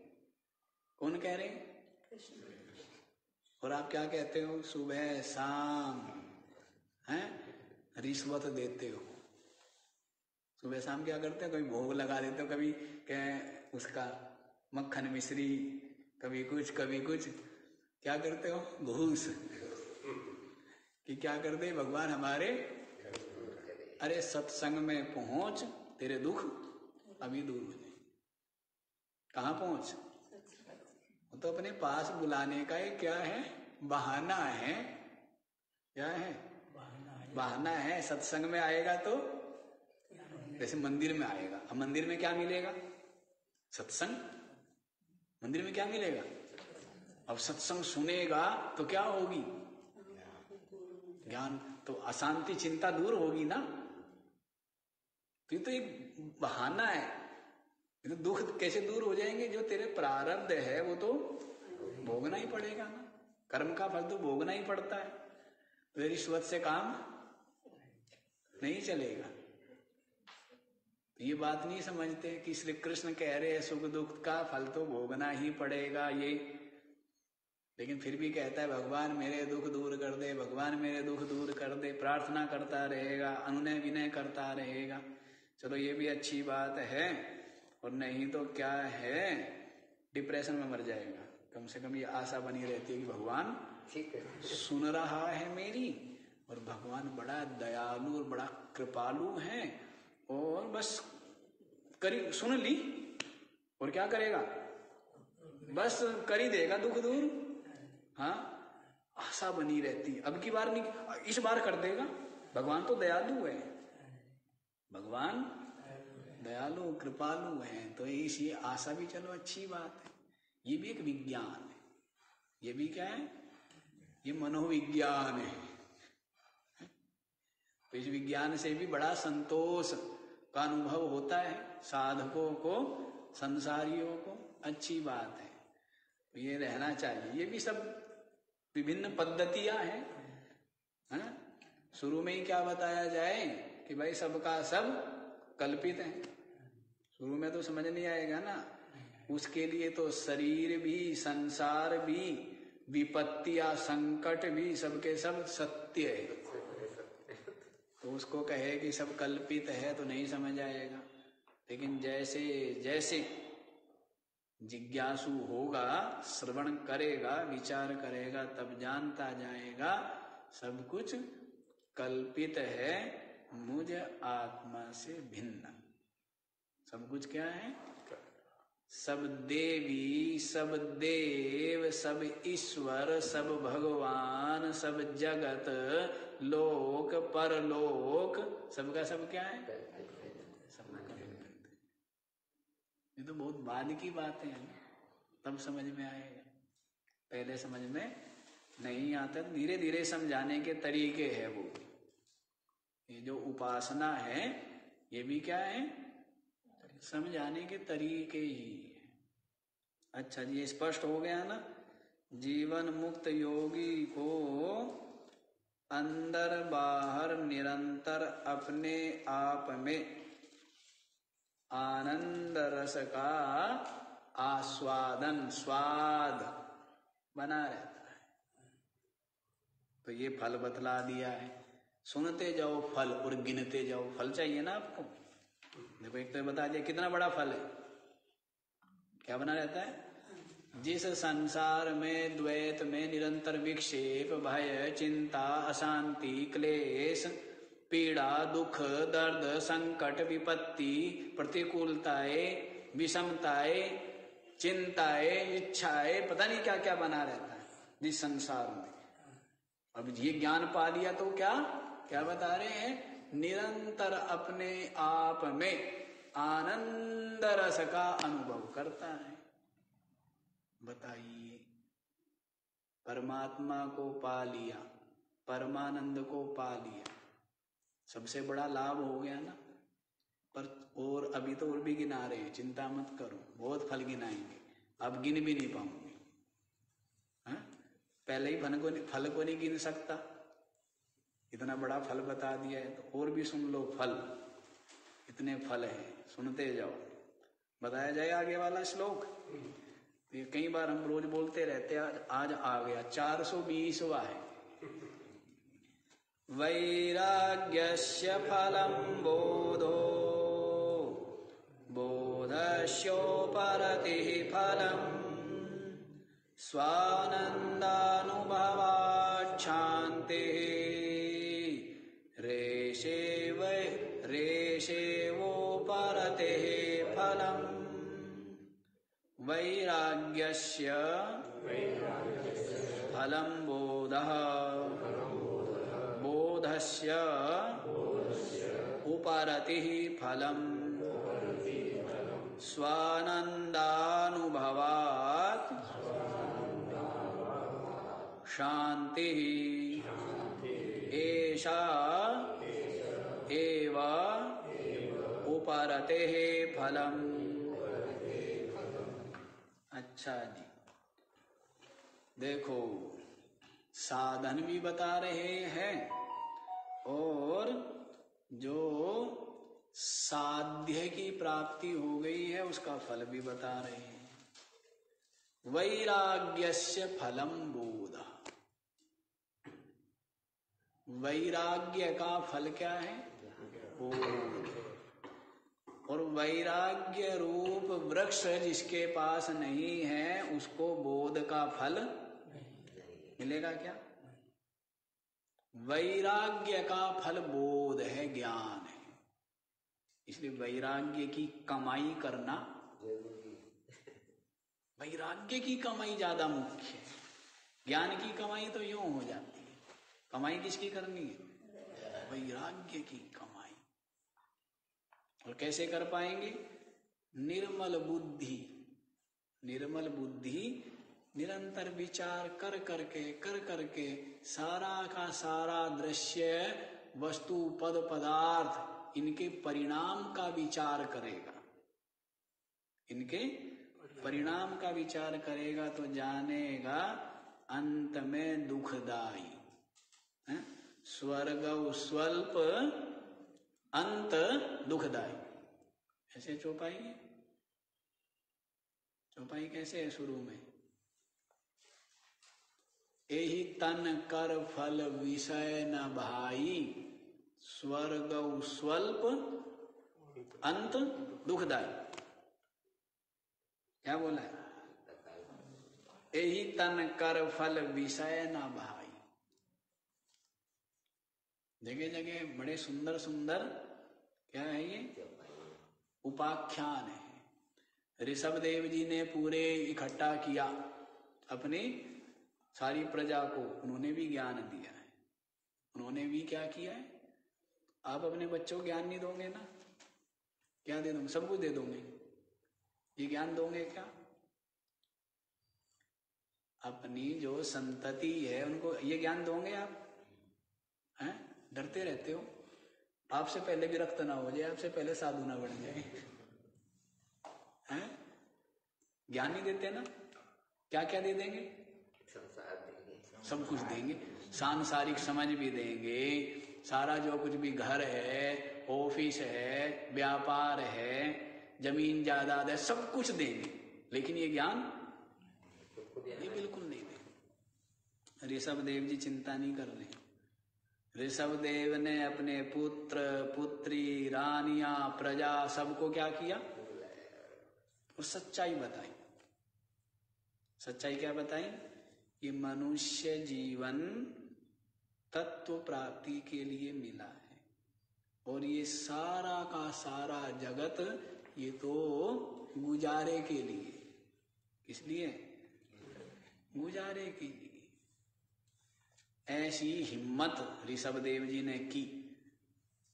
कौन कह रहे हैं? और आप क्या कहते हो? सुबह, शाम, हैं? रिश्वत देते हो। सुबह, शाम क्या करते हो? कभी भोग लगा देते हो, कभी क्या उसका मक्खन मिश्री, कभी कुछ कभी कुछ। क्या करते हो? घूस। कि क्या कर दे भगवान हमारे, अरे सत्संग में पहुँच, तेरे दुख अभी दूर हो जाए कहा पहुँच? तो अपने पास बुलाने का एक क्या है? बहाना है। क्या है? बहाना है। सत्संग में आएगा तो जैसे मंदिर में आएगा। अब मंदिर में क्या मिलेगा? सत्संग? मंदिर में क्या मिलेगा? अब सत्संग सुनेगा तो क्या होगी? ज्ञान। तो अशांति चिंता दूर होगी ना? तो ये तो एक बहाना है। ये तो दुख कैसे दूर हो जाएँगे? जो तेरे प्रारब्ध है, वो तो भोगना ही पड़ेगा ना। कर्म का फल तो भोगना ही पड़ता है। तो रिश्वत से काम नहीं चलेगा। तो ये बात नहीं समझते कि श्री कृष्ण कह रहे हैं, सुख दुख का फल तो भोगना ही पड़ेगा ये। लेकिन फिर भी कहता है, भगवान मेरे दुख दूर कर दे, भगवान मेरे दुख दूर कर दे। प्रार्थना करता रहेगा, अनुनय विनय करता रहेगा। चलो ये भी अच्छी बात है। और नहीं तो क्या है? डिप्रेशन में मर जाएगा। कम से कम ये आशा बनी रहती है कि भगवान ठीक है। सुन रहा है मेरी और भगवान बड़ा दयालु और बड़ा कृपालु है और बस करी सुन ली और क्या करेगा? बस कर ही देगा दुख दूर। हाँ? आशा बनी रहती अब की बार नहीं इस बार कर देगा। भगवान तो दयालु है। भगवान दयालु, कृपालु है तो इसी आशा भी चलो अच्छी बात है। ये भी एक विज्ञान है। ये भी क्या है? ये मनोविज्ञान है। तो इस विज्ञान से भी बड़ा संतोष का अनुभव होता है। साधकों को, संसारियों को अच्छी बात है। तो ये रहना चाहिए। ये भी सब विभिन्न पद्धतियाँ हैं। है ना? शुरू में ही क्या बताया जाए कि भाई सबका सब कल्पित है। शुरू में तो समझ नहीं आएगा ना। उसके लिए तो शरीर भी, संसार भी विपत्तिया संकट भी सबके सब सत्य है। तो उसको कहे कि सब कल्पित है तो नहीं समझ आएगा। लेकिन जैसे जैसे जिज्ञासु होगा, श्रवण करेगा, विचार करेगा, तब जानता जाएगा, सब कुछ कल्पित है, मुझ आत्मा से भिन्न। सब कुछ क्या है? सब देवी, सब देव, सब ईश्वर, सब भगवान, सब जगत, लोक, परलोक, सबका सब क्या है? ये तो बहुत बाद की बात है। तब समझ में आएगा पहले समझ में नहीं आता। धीरे धीरे समझाने के तरीके है वो। ये जो उपासना है, ये भी क्या है? समझाने के तरीके ही अच्छा जी स्पष्ट हो गया ना? जीवन मुक्त योगी को अंदर बाहर निरंतर अपने आप में आनंद रस का आस्वादन, स्वाद बना रहता है। तो ये फल बतला दिया है। सुनते जाओ फल और गिनते जाओ। फल चाहिए ना आपको? देखो, एक तो बता दिया, कितना बड़ा फल है? क्या बना रहता है? जिस संसार में द्वैत में निरंतर विक्षेप, भय, चिंता, अशांति, क्लेश, पीड़ा, दुख, दर्द, संकट, विपत्ति, प्रतिकूलताएँ, विषमताएँ, चिंताएँ, इच्छाएँ, पता नहीं क्या क्या बना रहता है जिस संसार में। अब ये ज्ञान पा लिया तो क्या? क्या बता रहे हैं? निरंतर अपने आप में आनंद रस का अनुभव करता है। बताइए, परमात्मा को पा लिया, परमानंद को पा लिया, सबसे बड़ा लाभ हो गया ना? पर और अभी तो और भी गिना रहे हैं, चिंता मत करो, बहुत फल गिनाएँगे, अब गिन भी नहीं पाऊँगे। हाँ? पहले ही फल को फल को नहीं गिन सकता। इतना बड़ा फल बता दिया है तो और भी सुन लो फल। इतने फल है, सुनते जाओ। बताया जाए आगे वाला श्लोक? तो कई बार हम रोज बोलते रहते आज आज आ गया, चार सौ बीसवा है। वैराग्यस्य फलं बोधो, बोधस्योपरतिः फलम् स्वानन्दानुभवाच्छान्तिः वैराग्यस्य फलं बोधः। बोधस्य उपरतिः फलम्। स्वानन्दानुभवात् शान्तिः। एषा एव उपरतेः फलम्। अच्छा जी। देखो, साधन भी बता रहे हैं और जो साध्य की प्राप्ति हो गई है, उसका फल भी बता रहे हैं। वैराग्यस्य फलम बोध। वैराग्य का फल क्या है? बोध। वैराग्य रूप वृक्ष जिसके पास नहीं है, उसको बोध का फल मिलेगा क्या? वैराग्य का फल बोध है, ज्ञान है। इसलिए वैराग्य की कमाई करना वैराग्य की कमाई ज़्यादा मुख्य है। ज्ञान की कमाई तो यूँ हो जाती है। कमाई किसकी करनी है? वैराग्य की कमाई। और कैसे कर पाएँगे? निर्मल बुद्धि। निर्मल बुद्धि निरंतर विचार कर करके कर करके सारा का सारा दृश्य, वस्तु, पद, पदार्थ, इनके परिणाम का विचार करेगा। इनके परिणाम का विचार करेगा तो जानेगा, अंत में दुखदाई। स्वर्ग स्वल्प अंत दुखदाई ऐसे चौपाई है? चौपाई कैसे है शुरू में? यही तन कर फल विषय न भाई, स्वर्ग स्वल्प, अंत दुखदाई क्या बोला है? तन कर फल विषय न भाई। जगह जगह बड़े सुंदर सुंदर क्या है ये? उपाख्यान है। ऋषभ देव जी ने पूरे इकट्ठा किया अपनी सारी प्रजा को। उन्होंने भी ज्ञान दिया है। उन्होंने भी क्या किया है? आप अपने बच्चों को ज्ञान नहीं दोगे ना? क्या दे दोगे? सब कुछ दे दोगे? ये ज्ञान दोगे क्या? अपनी जो संतति है, उनको ये ज्ञान दोगे आप? हैं? डरते रहते हो? आपसे पहले भी रक्त ना हो जाए आपसे पहले साधु ना बन जाए। हैं? ज्ञान नहीं देते ना? क्या क्या दे देंगे? संसार देंगे। सब कुछ देंगे। सांसारिक समझ भी देंगे। सारा जो कुछ भी घर है ऑफ़िस है व्यापार है ज़मीन जायदाद है सब कुछ देंगे। लेकिन ये ज्ञान ये बिल्कुल नहीं देंगे। ऋषभ देव जी चिंता नहीं कर रहे ऋषभ देव ने अपने पुत्र, पुत्री, रानिया, प्रजा सबको क्या किया? और सच्चाई बताई। सच्चाई क्या बताई? कि मनुष्य जीवन तत्व प्राप्ति के लिए मिला है। और ये सारा का सारा जगत ये तो गुजारे के लिए। इसलिए गुजारे के लिए। ऐसी हिम्मत ऋषभ देव जी ने की।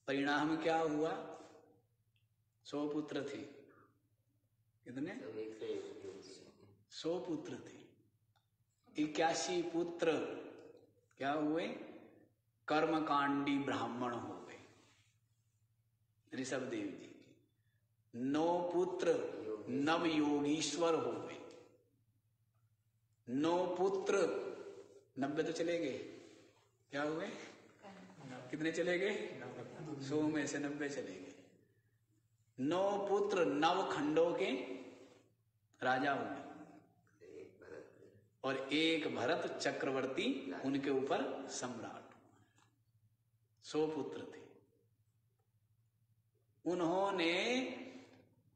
परिणाम क्या हुआ? सौ पुत्र थे। कितने? सौ पुत्र थे। इक्यासी पुत्र क्या हुए? कर्मकांडी ब्राह्मण हो गए। ऋषभ देव जी के। नौ पुत्र नव योगीश्वर हो गए। नौ पुत्र। नब्बे तो चले गए। क्या हुए? कितने चले गए? सौ में से नब्बे चले गए। नौ पुत्र नव खंडों के राजा हुए और एक भरत चक्रवर्ती, उनके ऊपर सम्राट। सौ पुत्र थे। उन्होंने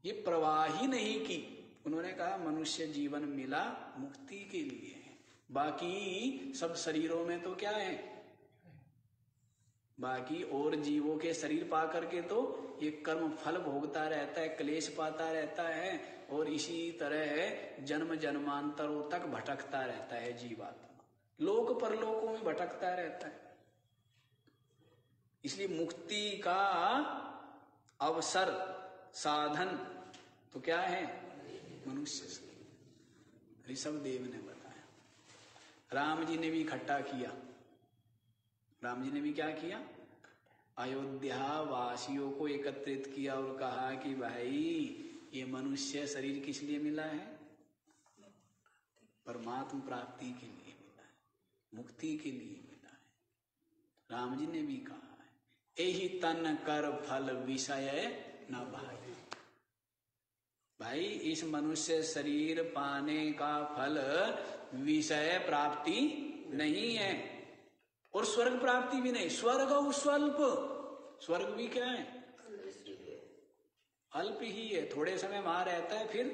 ये प्रवाही नहीं की। उन्होंने कहा, मनुष्य जीवन मिला मुक्ति के लिए। बाकी सब शरीरों में तो क्या है? बाकी और जीवों के शरीर पा करके तो ये कर्म फल भोगता रहता है, क्लेश पाता रहता है और इसी तरह जन्म जन्मांतरों तक भटकता रहता है जीवात्मा। लोक परलोकों में भटकता रहता है। इसलिए मुक्ति का अवसर, साधन तो क्या है? मनुष्य ऋषभ देव ने बताया। राम जी ने भी इकट्ठा किया। राम जी ने भी क्या किया? अयोध्या वासियों को एकत्रित किया और कहा कि भाई, ये मनुष्य शरीर किस लिए मिला है? परमात्म प्राप्ति के लिए मिला है, मुक्ति के लिए मिला है। राम जी ने भी कहा है यही तन कर फल विषय न भाई भाई, इस मनुष्य शरीर पाने का फल विषय प्राप्ति नहीं है। और स्वर्ग प्राप्ति भी नहीं। स्वर्ग स्वल्प। स्वर्ग भी क्या है? अल्प ही है। थोड़े समय वहाँ रहता है, फिर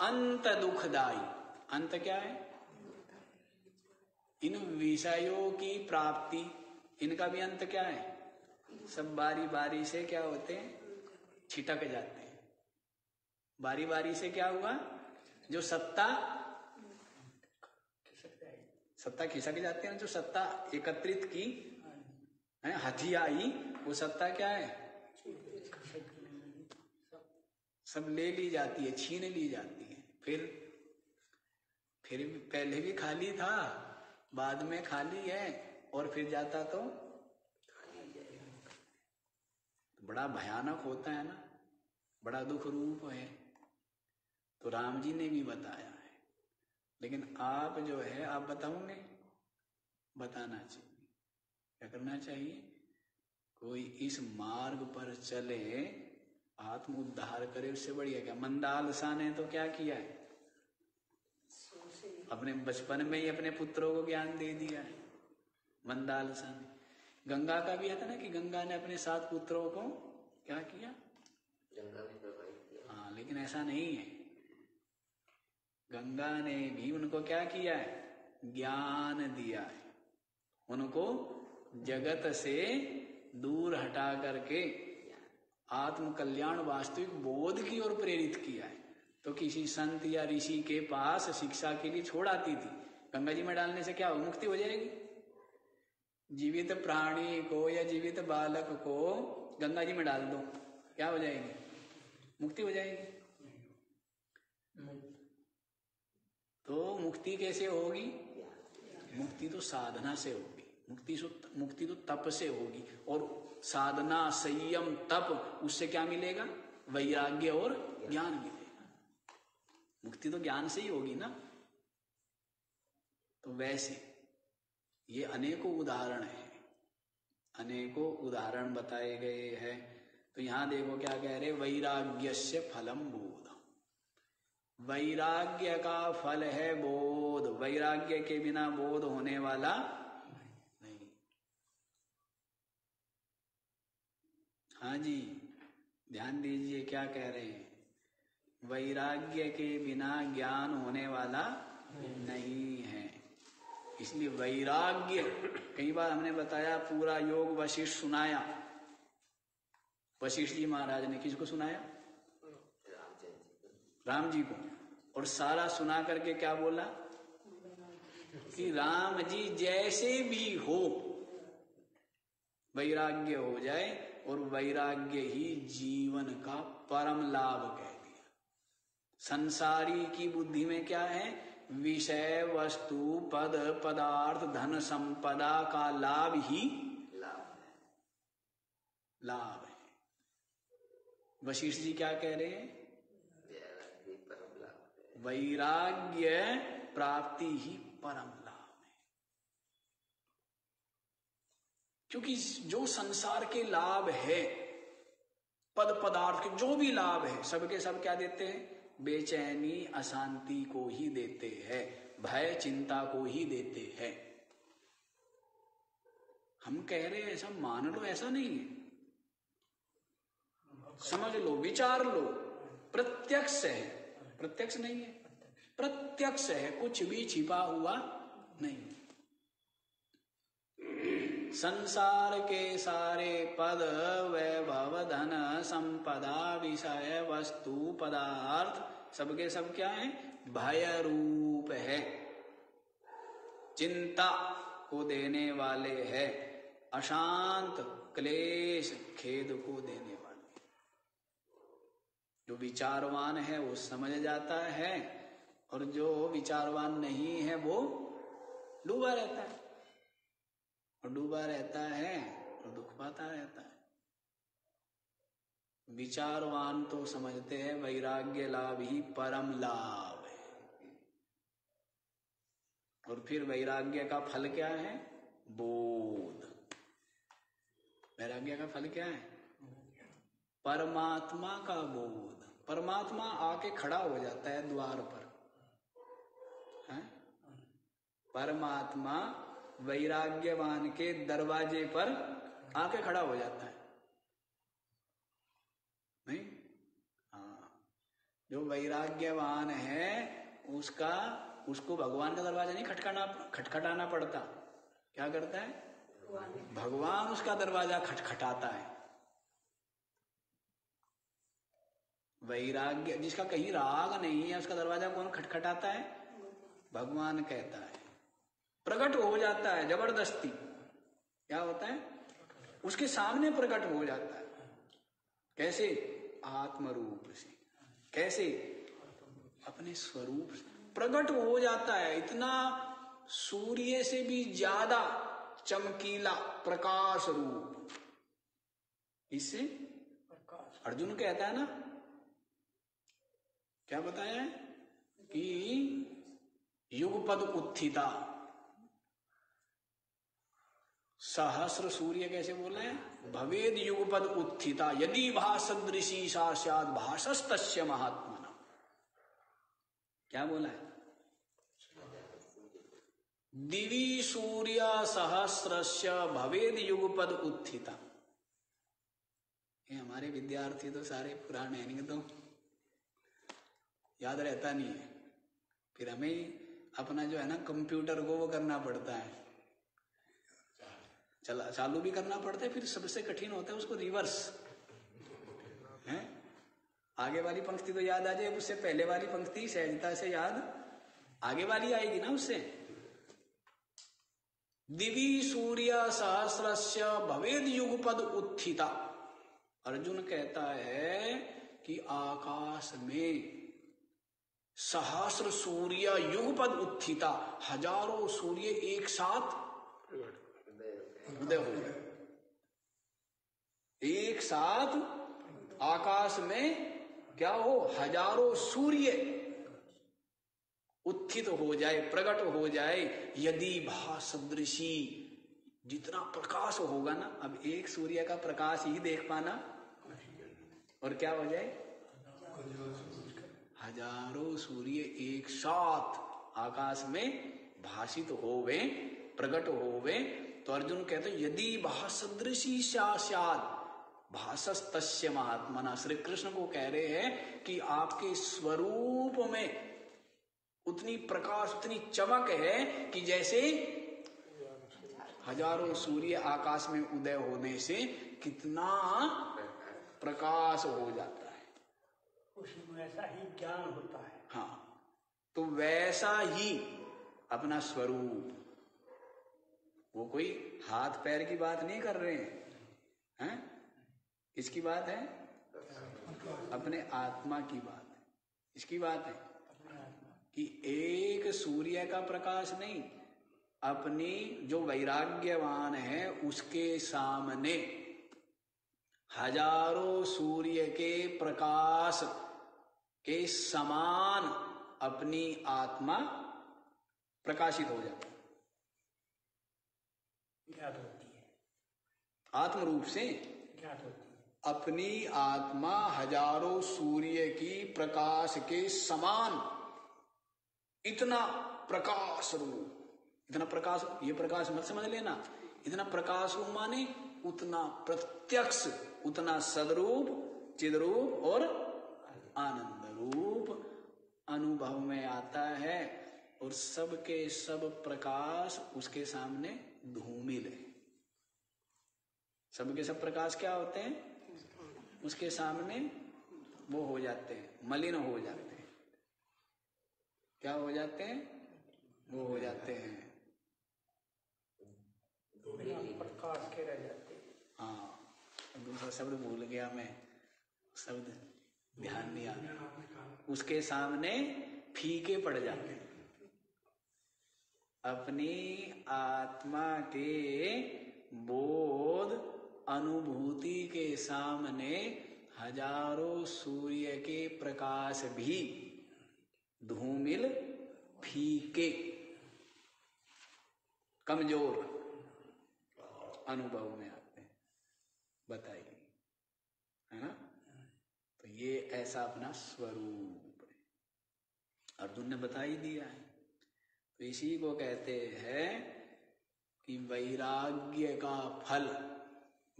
अंत दुखदाई अंत क्या है? इन विषयों की प्राप्ति। इनका भी अंत क्या है? सब बारी बारी से क्या होते हैं? छिटक जाते हैं। बारी बारी से क्या हुआ? जो सत्ता सत्ता खिसक जाते हैं जो सत्ता एकत्रित की, है, हथी आई, वो सत्ता क्या है? सब ले ली जाती है, छीन ली जाती है। फिर फिर पहले भी खाली था, बाद में खाली है, और फिर जाता तो बड़ा भयानक होता है ना, बड़ा दुख रूप है। तो राम जी ने भी बताया। लेकिन आप जो है आप बताओगे? बताना चाहिए। क्या करना चाहिए? कोई इस मार्ग पर चले आत्म उद्धार करे उससे बढ़िया क्या? मंदाल शाह ने तो क्या किया है? अपने बचपन में ही अपने पुत्रों को ज्ञान दे दिया है मंदाल शाह ने। गंगा का भी था ना कि गंगा ने अपने सात पुत्रों को क्या किया। हाँ लेकिन ऐसा नहीं है। गंगा ने भी उनको क्या किया है? ज्ञान दिया है। उनको जगत से दूर हटा करके आत्म कल्याण वास्तविक बोध की ओर प्रेरित किया है। तो किसी संत या ऋषि के पास शिक्षा के लिए छोड़ आती थी। गंगा जी में डालने से क्या मुक्ति हो जाएगी। जीवित प्राणी को या जीवित बालक को गंगा जी में डाल दो। क्या हो जाएगी? मुक्ति हो जाएगी। तो मुक्ति कैसे होगी? मुक्ति तो साधना से होगी। मुक्ति तो मुक्ति तो तप से होगी। और साधना संयम तप उससे क्या मिलेगा? वैराग्य और ज्ञान मिलेगा। मुक्ति तो ज्ञान से ही होगी ना? तो वैसे ये अनेकों उदाहरण है। अनेकों उदाहरण बताए गए हैं। तो यहाँ देखो क्या कह रहे वैराग्य से फलम बोध वैराग्य का फल है बोध। वैराग्य के बिना बोध होने वाला नहीं। हाँ जी ध्यान दीजिए क्या कह रहे हैं। वैराग्य के बिना ज्ञान होने वाला नहीं है। इसलिए वैराग्य कई बार हमने बताया पूरा योग वशिष्ठ सुनाया। वशिष्ठ जी महाराज ने किसको सुनाया? राम जी को। और सारा सुना करके क्या बोला? कि राम जी जैसे भी हो, वैराग्य हो जाए और वैराग्य ही जीवन का परम लाभ कह दिया। संसारी की बुद्धि में क्या है? विषय वस्तु, पद, पदार्थ, धन संपदा का लाभ ही लाभ है। लाभ है। वशिष्ठ जी क्या कह रहे हैं? वैराग्य प्राप्ति ही परम लाभ है। क्योंकि जो संसार के लाभ है, पद पदार्थ के जो भी लाभ है, सबके सब क्या देते हैं? बेचैनी, अशांति को ही देते हैं, भय, चिंता को ही देते हैं। हम कह रहे हैं, ऐसा मान लो, ऐसा नहीं है। समझ लो, विचार लो, प्रत्यक्ष है। प्रत्यक्ष नहीं है। प्रत्यक्ष है, कुछ भी छिपा हुआ नहीं। संसार के सारे पद वैभव धन संपदा विषय वस्तु पदार्थ, सबके सब क्या है? भय रूप है। चिंता को देने वाले है। अशांत, क्लेश, खेद को देने जो विचारवान है वो समझ जाता है और जो विचारवान नहीं है वो डूबा रहता है। और डूबा रहता है और दुख पाता रहता है। विचारवान तो समझते हैं वैराग्य लाभ ही परम लाभ है। और फिर वैराग्य का फल क्या है? बोध। वैराग्य का फल क्या है? परमात्मा का बोध। परमात्मा आके खड़ा हो जाता है द्वार पर। है? परमात्मा वैराग्यवान के दरवाजे पर आके खड़ा हो जाता है। नहीं? हाँ। जो वैराग्यवान है उसका उसको भगवान का दरवाज़ा नहीं खटकाना खटखटाना पड़ता। क्या करता है? भगवान उसका दरवाज़ा खटखटाता है। वैराग्य जिसका कहीं राग नहीं है उसका दरवाज़ा कौन खटखटाता है? भगवान कहता है। प्रकट हो जाता है ज़बरदस्ती। क्या होता है? उसके सामने प्रकट हो जाता है। कैसे? आत्मरूप से। कैसे? अपने स्वरूप से। प्रकट हो जाता है। इतना सूर्य से भी ज़्यादा चमकीला प्रकाश रूप। इससे अर्जुन कहता है ना क्या बताया कि युगपद उत्थिता। सहस्र सूर्य कैसे बोला है? भवेद युगपद उत्थिता। यदि भाषदृशी सा सद भाषस्त महात्मा क्या बोला है? दिवी सूर्य सहस्रस्य भवेद युगपद उत्थिता। ये हमारे विद्यार्थी तो सारे पुराने तो याद रहता नहीं है। फिर हमें अपना जो है ना कंप्यूटर को वो करना पड़ता है। चला, चालू भी करना पड़ता है, फिर सबसे कठिन होता है उसको रिवर्स है? आगे वाली पंक्ति तो याद आ जाए उससे पहले वाली पंक्ति, सहजता से याद। आगे वाली आएगी ना उससे? दिवी सूर्य सहस्रस्य भवेद युगपद उत्थिता। अर्जुन कहता है कि आकाश में सहस्र सूर्य युगपद उत्थिता, हज़ारों सूर्य एक साथ उदय हो गए। एक साथ आकाश में क्या हो? हज़ारों सूर्य उत्थित हो जाए, प्रकट हो जाए। यदि भासदृशी जितना प्रकाश होगा ना, अब एक सूर्य का प्रकाश ही देख पाना और क्या हो जाए? हज़ारों सूर्य एक साथ आकाश में भाषित होवे, प्रकट होवे तो अर्जुन कहते यदि भाषदृशी साक्षात भाषस्तस्य महात्मा श्री कृष्ण को कह रहे हैं कि आपके स्वरूप में उतनी प्रकाश, उतनी चमक है कि जैसे हज़ारों सूर्य आकाश में उदय होने से कितना प्रकाश हो जाता उसमें वैसा ही ज्ञान होता है। हाँ तो वैसा ही अपना स्वरूप। वो कोई हाथ पैर की बात नहीं कर रहे हैं हैं? किसकी बात है? अपने आत्मा की बात है। इसकी बात है? कि एक सूर्य का प्रकाश नहीं अपनी जो वैराग्यवान है उसके सामने हज़ारों सूर्य के प्रकाश के समान अपनी आत्मा प्रकाशित हो जाती है। ज्ञात होती है। आत्म रूप से ज्ञात होती है। अपनी आत्मा हज़ारों सूर्य की प्रकाश के समान इतना प्रकाश रूप इतना प्रकाश ये प्रकाश मत समझ लेना इतना प्रकाश रूप माने उतना प्रत्यक्ष उतना सदरूप चिदरूप और आनंद। अनुभव में आता है और सबके सब प्रकाश उसके सामने धूमिल है सबके सब प्रकाश क्या होते हैं? उसके सामने वो हो जाते हैं मलिन हो जाते हैं। क्या हो जाते हैं? वो हो जाते हैं। प्रकाश के रह जाते हाँ। दूसरा शब्द भूल गया मैं शब्द ध्यान नहीं आ। उसके सामने फीके पड़ जाते हैं। अपनी आत्मा के बोध अनुभूति के सामने हज़ारों सूर्य के प्रकाश भी धूमिल फीके, कमज़ोर अनुभव में आते हैं। बताइए, है ना? ये ऐसा अपना स्वरूप है। अर्जुन ने बता ही दिया है। तो इसी को कहते हैं कि वैराग्य का फल,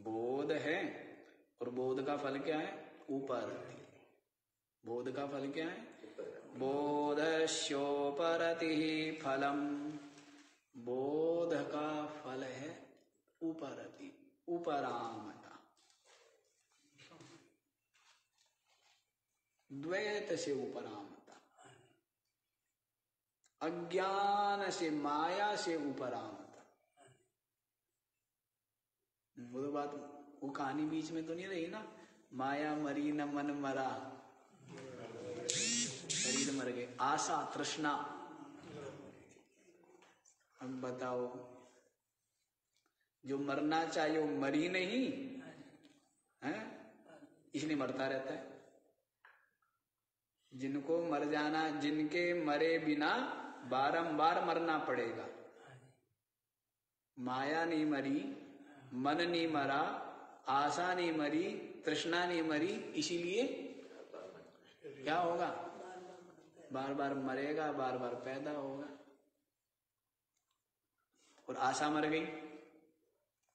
बोध है। और बोध का फल क्या है? ऊपर बोध का फल क्या है? बोध बोधस्योपरति फलम। बोध का फल है उपरति, उपरामता। द्वैत से उपरामता। अज्ञान से माया से उपरामता। वो तो बात वो कहानी बीच में तो नहीं रही ना? माया मरी, न मन मरा। शरीर मर गए। आशा, तृष्णा। अब बताओ, जो मरना चाहिए वो मरी नहीं, है? इसलिए मरता रहता है। जिनको मर जाना, जिनके मरे बिना बारंबार मरना पड़ेगा। माया नहीं मरी, मन नहीं मरा, आशा नहीं मरी, तृष्णा नहीं मरी, इसीलिए क्या होगा? बार बार मरेगा बार बार पैदा होगा। और आशा मर गई।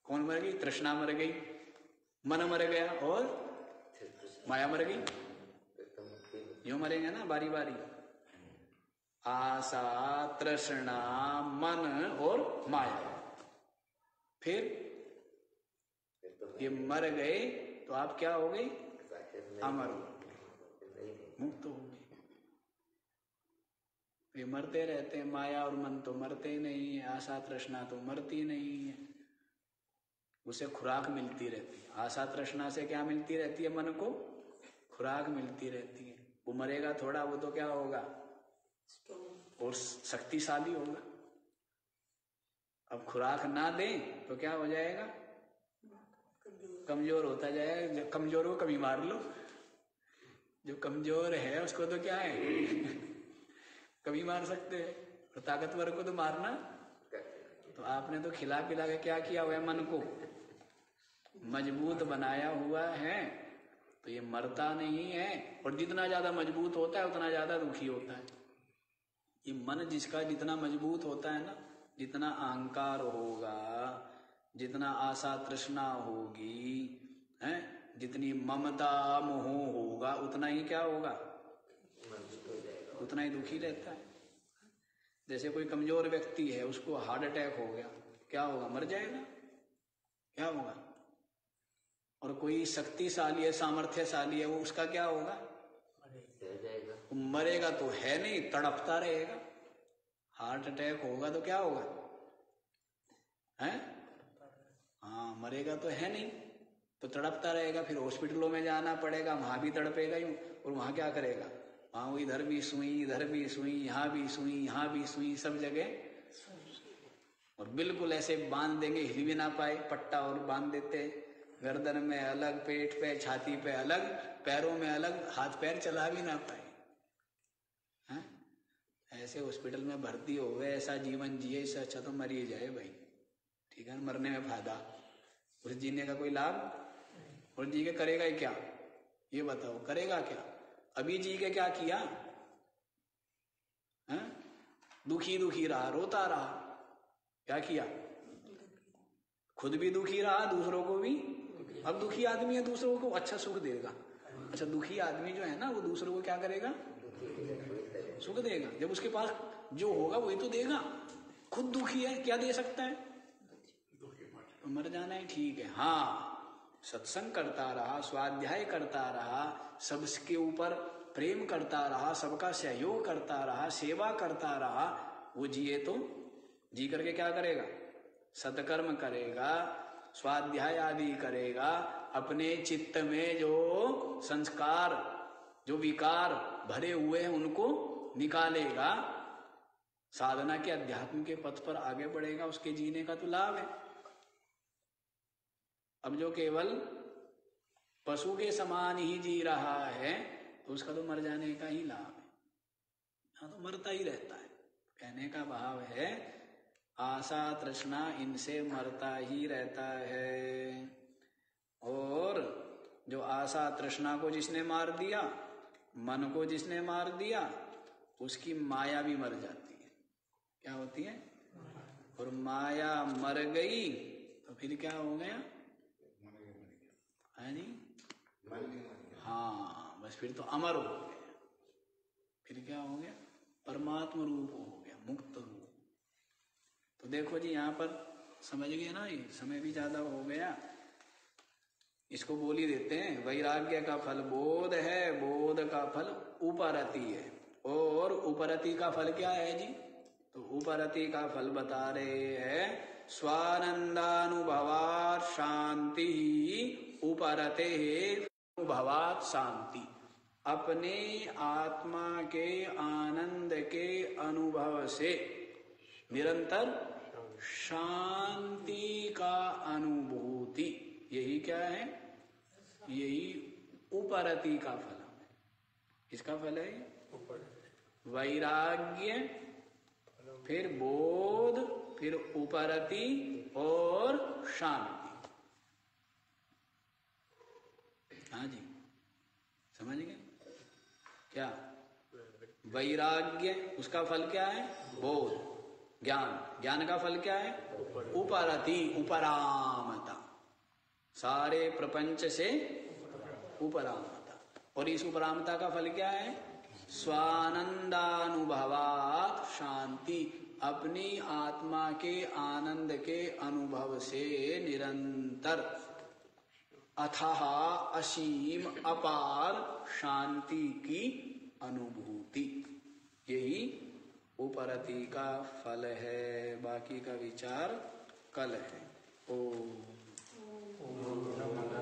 कौन मर गई? तृष्णा मर गई। मन मर गया और माया मर गई। यूँ मरेंगे ना बारी बारी आशा तृष्णा मन और माया। फिर ये मर गए तो आप क्या हो गई? अमर हो मुक्त हो गए। ये मरते रहते हैं माया और मन तो मरते नहीं है आशा तृष्णा तो मरती नहीं है। उसे खुराक मिलती रहती है। आशा तृष्णा से क्या मिलती रहती है मन को? खुराक मिलती रहती है। वो मरेगा थोड़ा वो तो क्या होगा? और शक्तिशाली होगा। अब खुराक ना दें तो क्या हो जाएगा? कमज़ोर होता जाएगा। कमज़ोर को कभी मार लो। जो कमज़ोर है उसको तो क्या है? कभी मार सकते हैं। और ताकतवर को तो मारना। तो आपने तो खिला पिला के क्या किया हुआ है मन को? मज़बूत बनाया हुआ है। तो ये मरता नहीं है और जितना ज़्यादा मज़बूत होता है उतना ज़्यादा दुखी होता है। ये मन जिसका जितना मज़बूत होता है ना जितना अहंकार होगा जितना आशा तृष्णा होगी है जितनी ममता मोह होगा उतना ही क्या होगा? उतना ही दुखी रहता है। जैसे कोई कमज़ोर व्यक्ति है उसको हार्ट अटैक हो गया क्या होगा? मर जाएगा। क्या होगा? और कोई शक्तिशाली है, सामर्थ्यशाली है, वो उसका क्या होगा? मरेगा तो है नहीं, तड़पता रहेगा। हार्ट अटैक होगा तो क्या होगा? है? हाँ मरेगा तो है नहीं तो तड़पता रहेगा, फिर हॉस्पिटलों में जाना पड़ेगा, वहाँ भी तड़पेगा ही और वहाँ क्या करेगा? वहाँ इधर भी सुई, इधर भी सुई, यहाँ भी सुई, यहाँ भी सुई, सब जगह। और बिल्कुल ऐसे बाँध देंगे, हिल भी ना पाए, पट्टा और बाँध देते गर्दन में अलग, पेट पे, छाती पे अलग, पैरों में अलग, हाथ पैर चला भी ना पाए। हाँ? ऐसे हॉस्पिटल में भर्ती हो गए, ऐसा जीवन जिए, इससे अच्छा तो मरिए जाए भाई। ठीक है मरने में फ़ायदा। उस जीने का कोई लाभ? और जी के करेगा ही क्या? ये बताओ, करेगा क्या? अभी जी के क्या किया? है? दुखी दुखी रहा, रोता रहा। क्या किया? खुद भी दुखी रहा, दूसरों को भी अब दुखी आदमी है, दूसरों को अच्छा सुख देगा। अच्छा दुखी आदमी जो है ना, वो दूसरों को क्या करेगा? सुख देगा। जब उसके पास जो होगा, वही तो देगा। खुद दुखी है, क्या दे सकता है? तो मर जाना ही ठीक है। हाँ सत्संग करता रहा, स्वाध्याय करता रहा, सबके ऊपर प्रेम करता रहा, सबका सहयोग करता रहा, सेवा करता रहा, वो जिए तो जी करके क्या करेगा? सत्कर्म करेगा। स्वाध्याय आदि करेगा, अपने चित्त में जो संस्कार, जो विकार भरे हुए हैं, उनको निकालेगा। साधना के अध्यात्म के पथ पर आगे बढ़ेगा, उसके जीने का तो लाभ है। अब जो केवल पशु के समान ही जी रहा है तो उसका तो मर जाने का ही लाभ है। हाँ तो मरता ही रहता है। कहने का भाव है आशा तृष्णा इनसे मरता ही रहता है। और जो आशा तृष्णा को जिसने मार दिया, मन को जिसने मार दिया, उसकी माया भी मर जाती है। क्या होती है? और माया मर गई तो फिर क्या हो गया? है नहीं? हाँ बस फिर तो अमर हो गया। फिर क्या हो गया? परमात्मा रूप हो गया। देखो जी, यहाँ पर समझ गए ना ये, समय भी ज़्यादा हो गया। इसको बोल ही देते हैं, वैराग्य का फल बोध है, बोध का फल उपरति है। और उपरति का फल क्या है जी? तो उपरति का फल बता रहे हैं, स्वानंदानुभवात शांति, उपरते अनुभवात शांति। अपने आत्मा के आनंद के अनुभव से निरंतर शांति का अनुभूति। यही क्या है? यही उपरति का फल इसका फल है? वैराग्य, फिर बोध, फिर उपरति और शांति। हाँ जी, समझ गए? क्या? वैराग्य, उसका फल क्या है? बोध, ज्ञान। ज्ञान का फल क्या है? उपरति, उपरामता। सारे प्रपंच से उपरामता। और इस उपरामता का फल क्या है? स्वानंदानुभवात शांति। अपनी आत्मा के आनंद के अनुभव से निरंतर। अथाह असीम अपार शांति की अनुभूति। यही उपरती का फल है बाकी का विचार कल है। ओम नमः।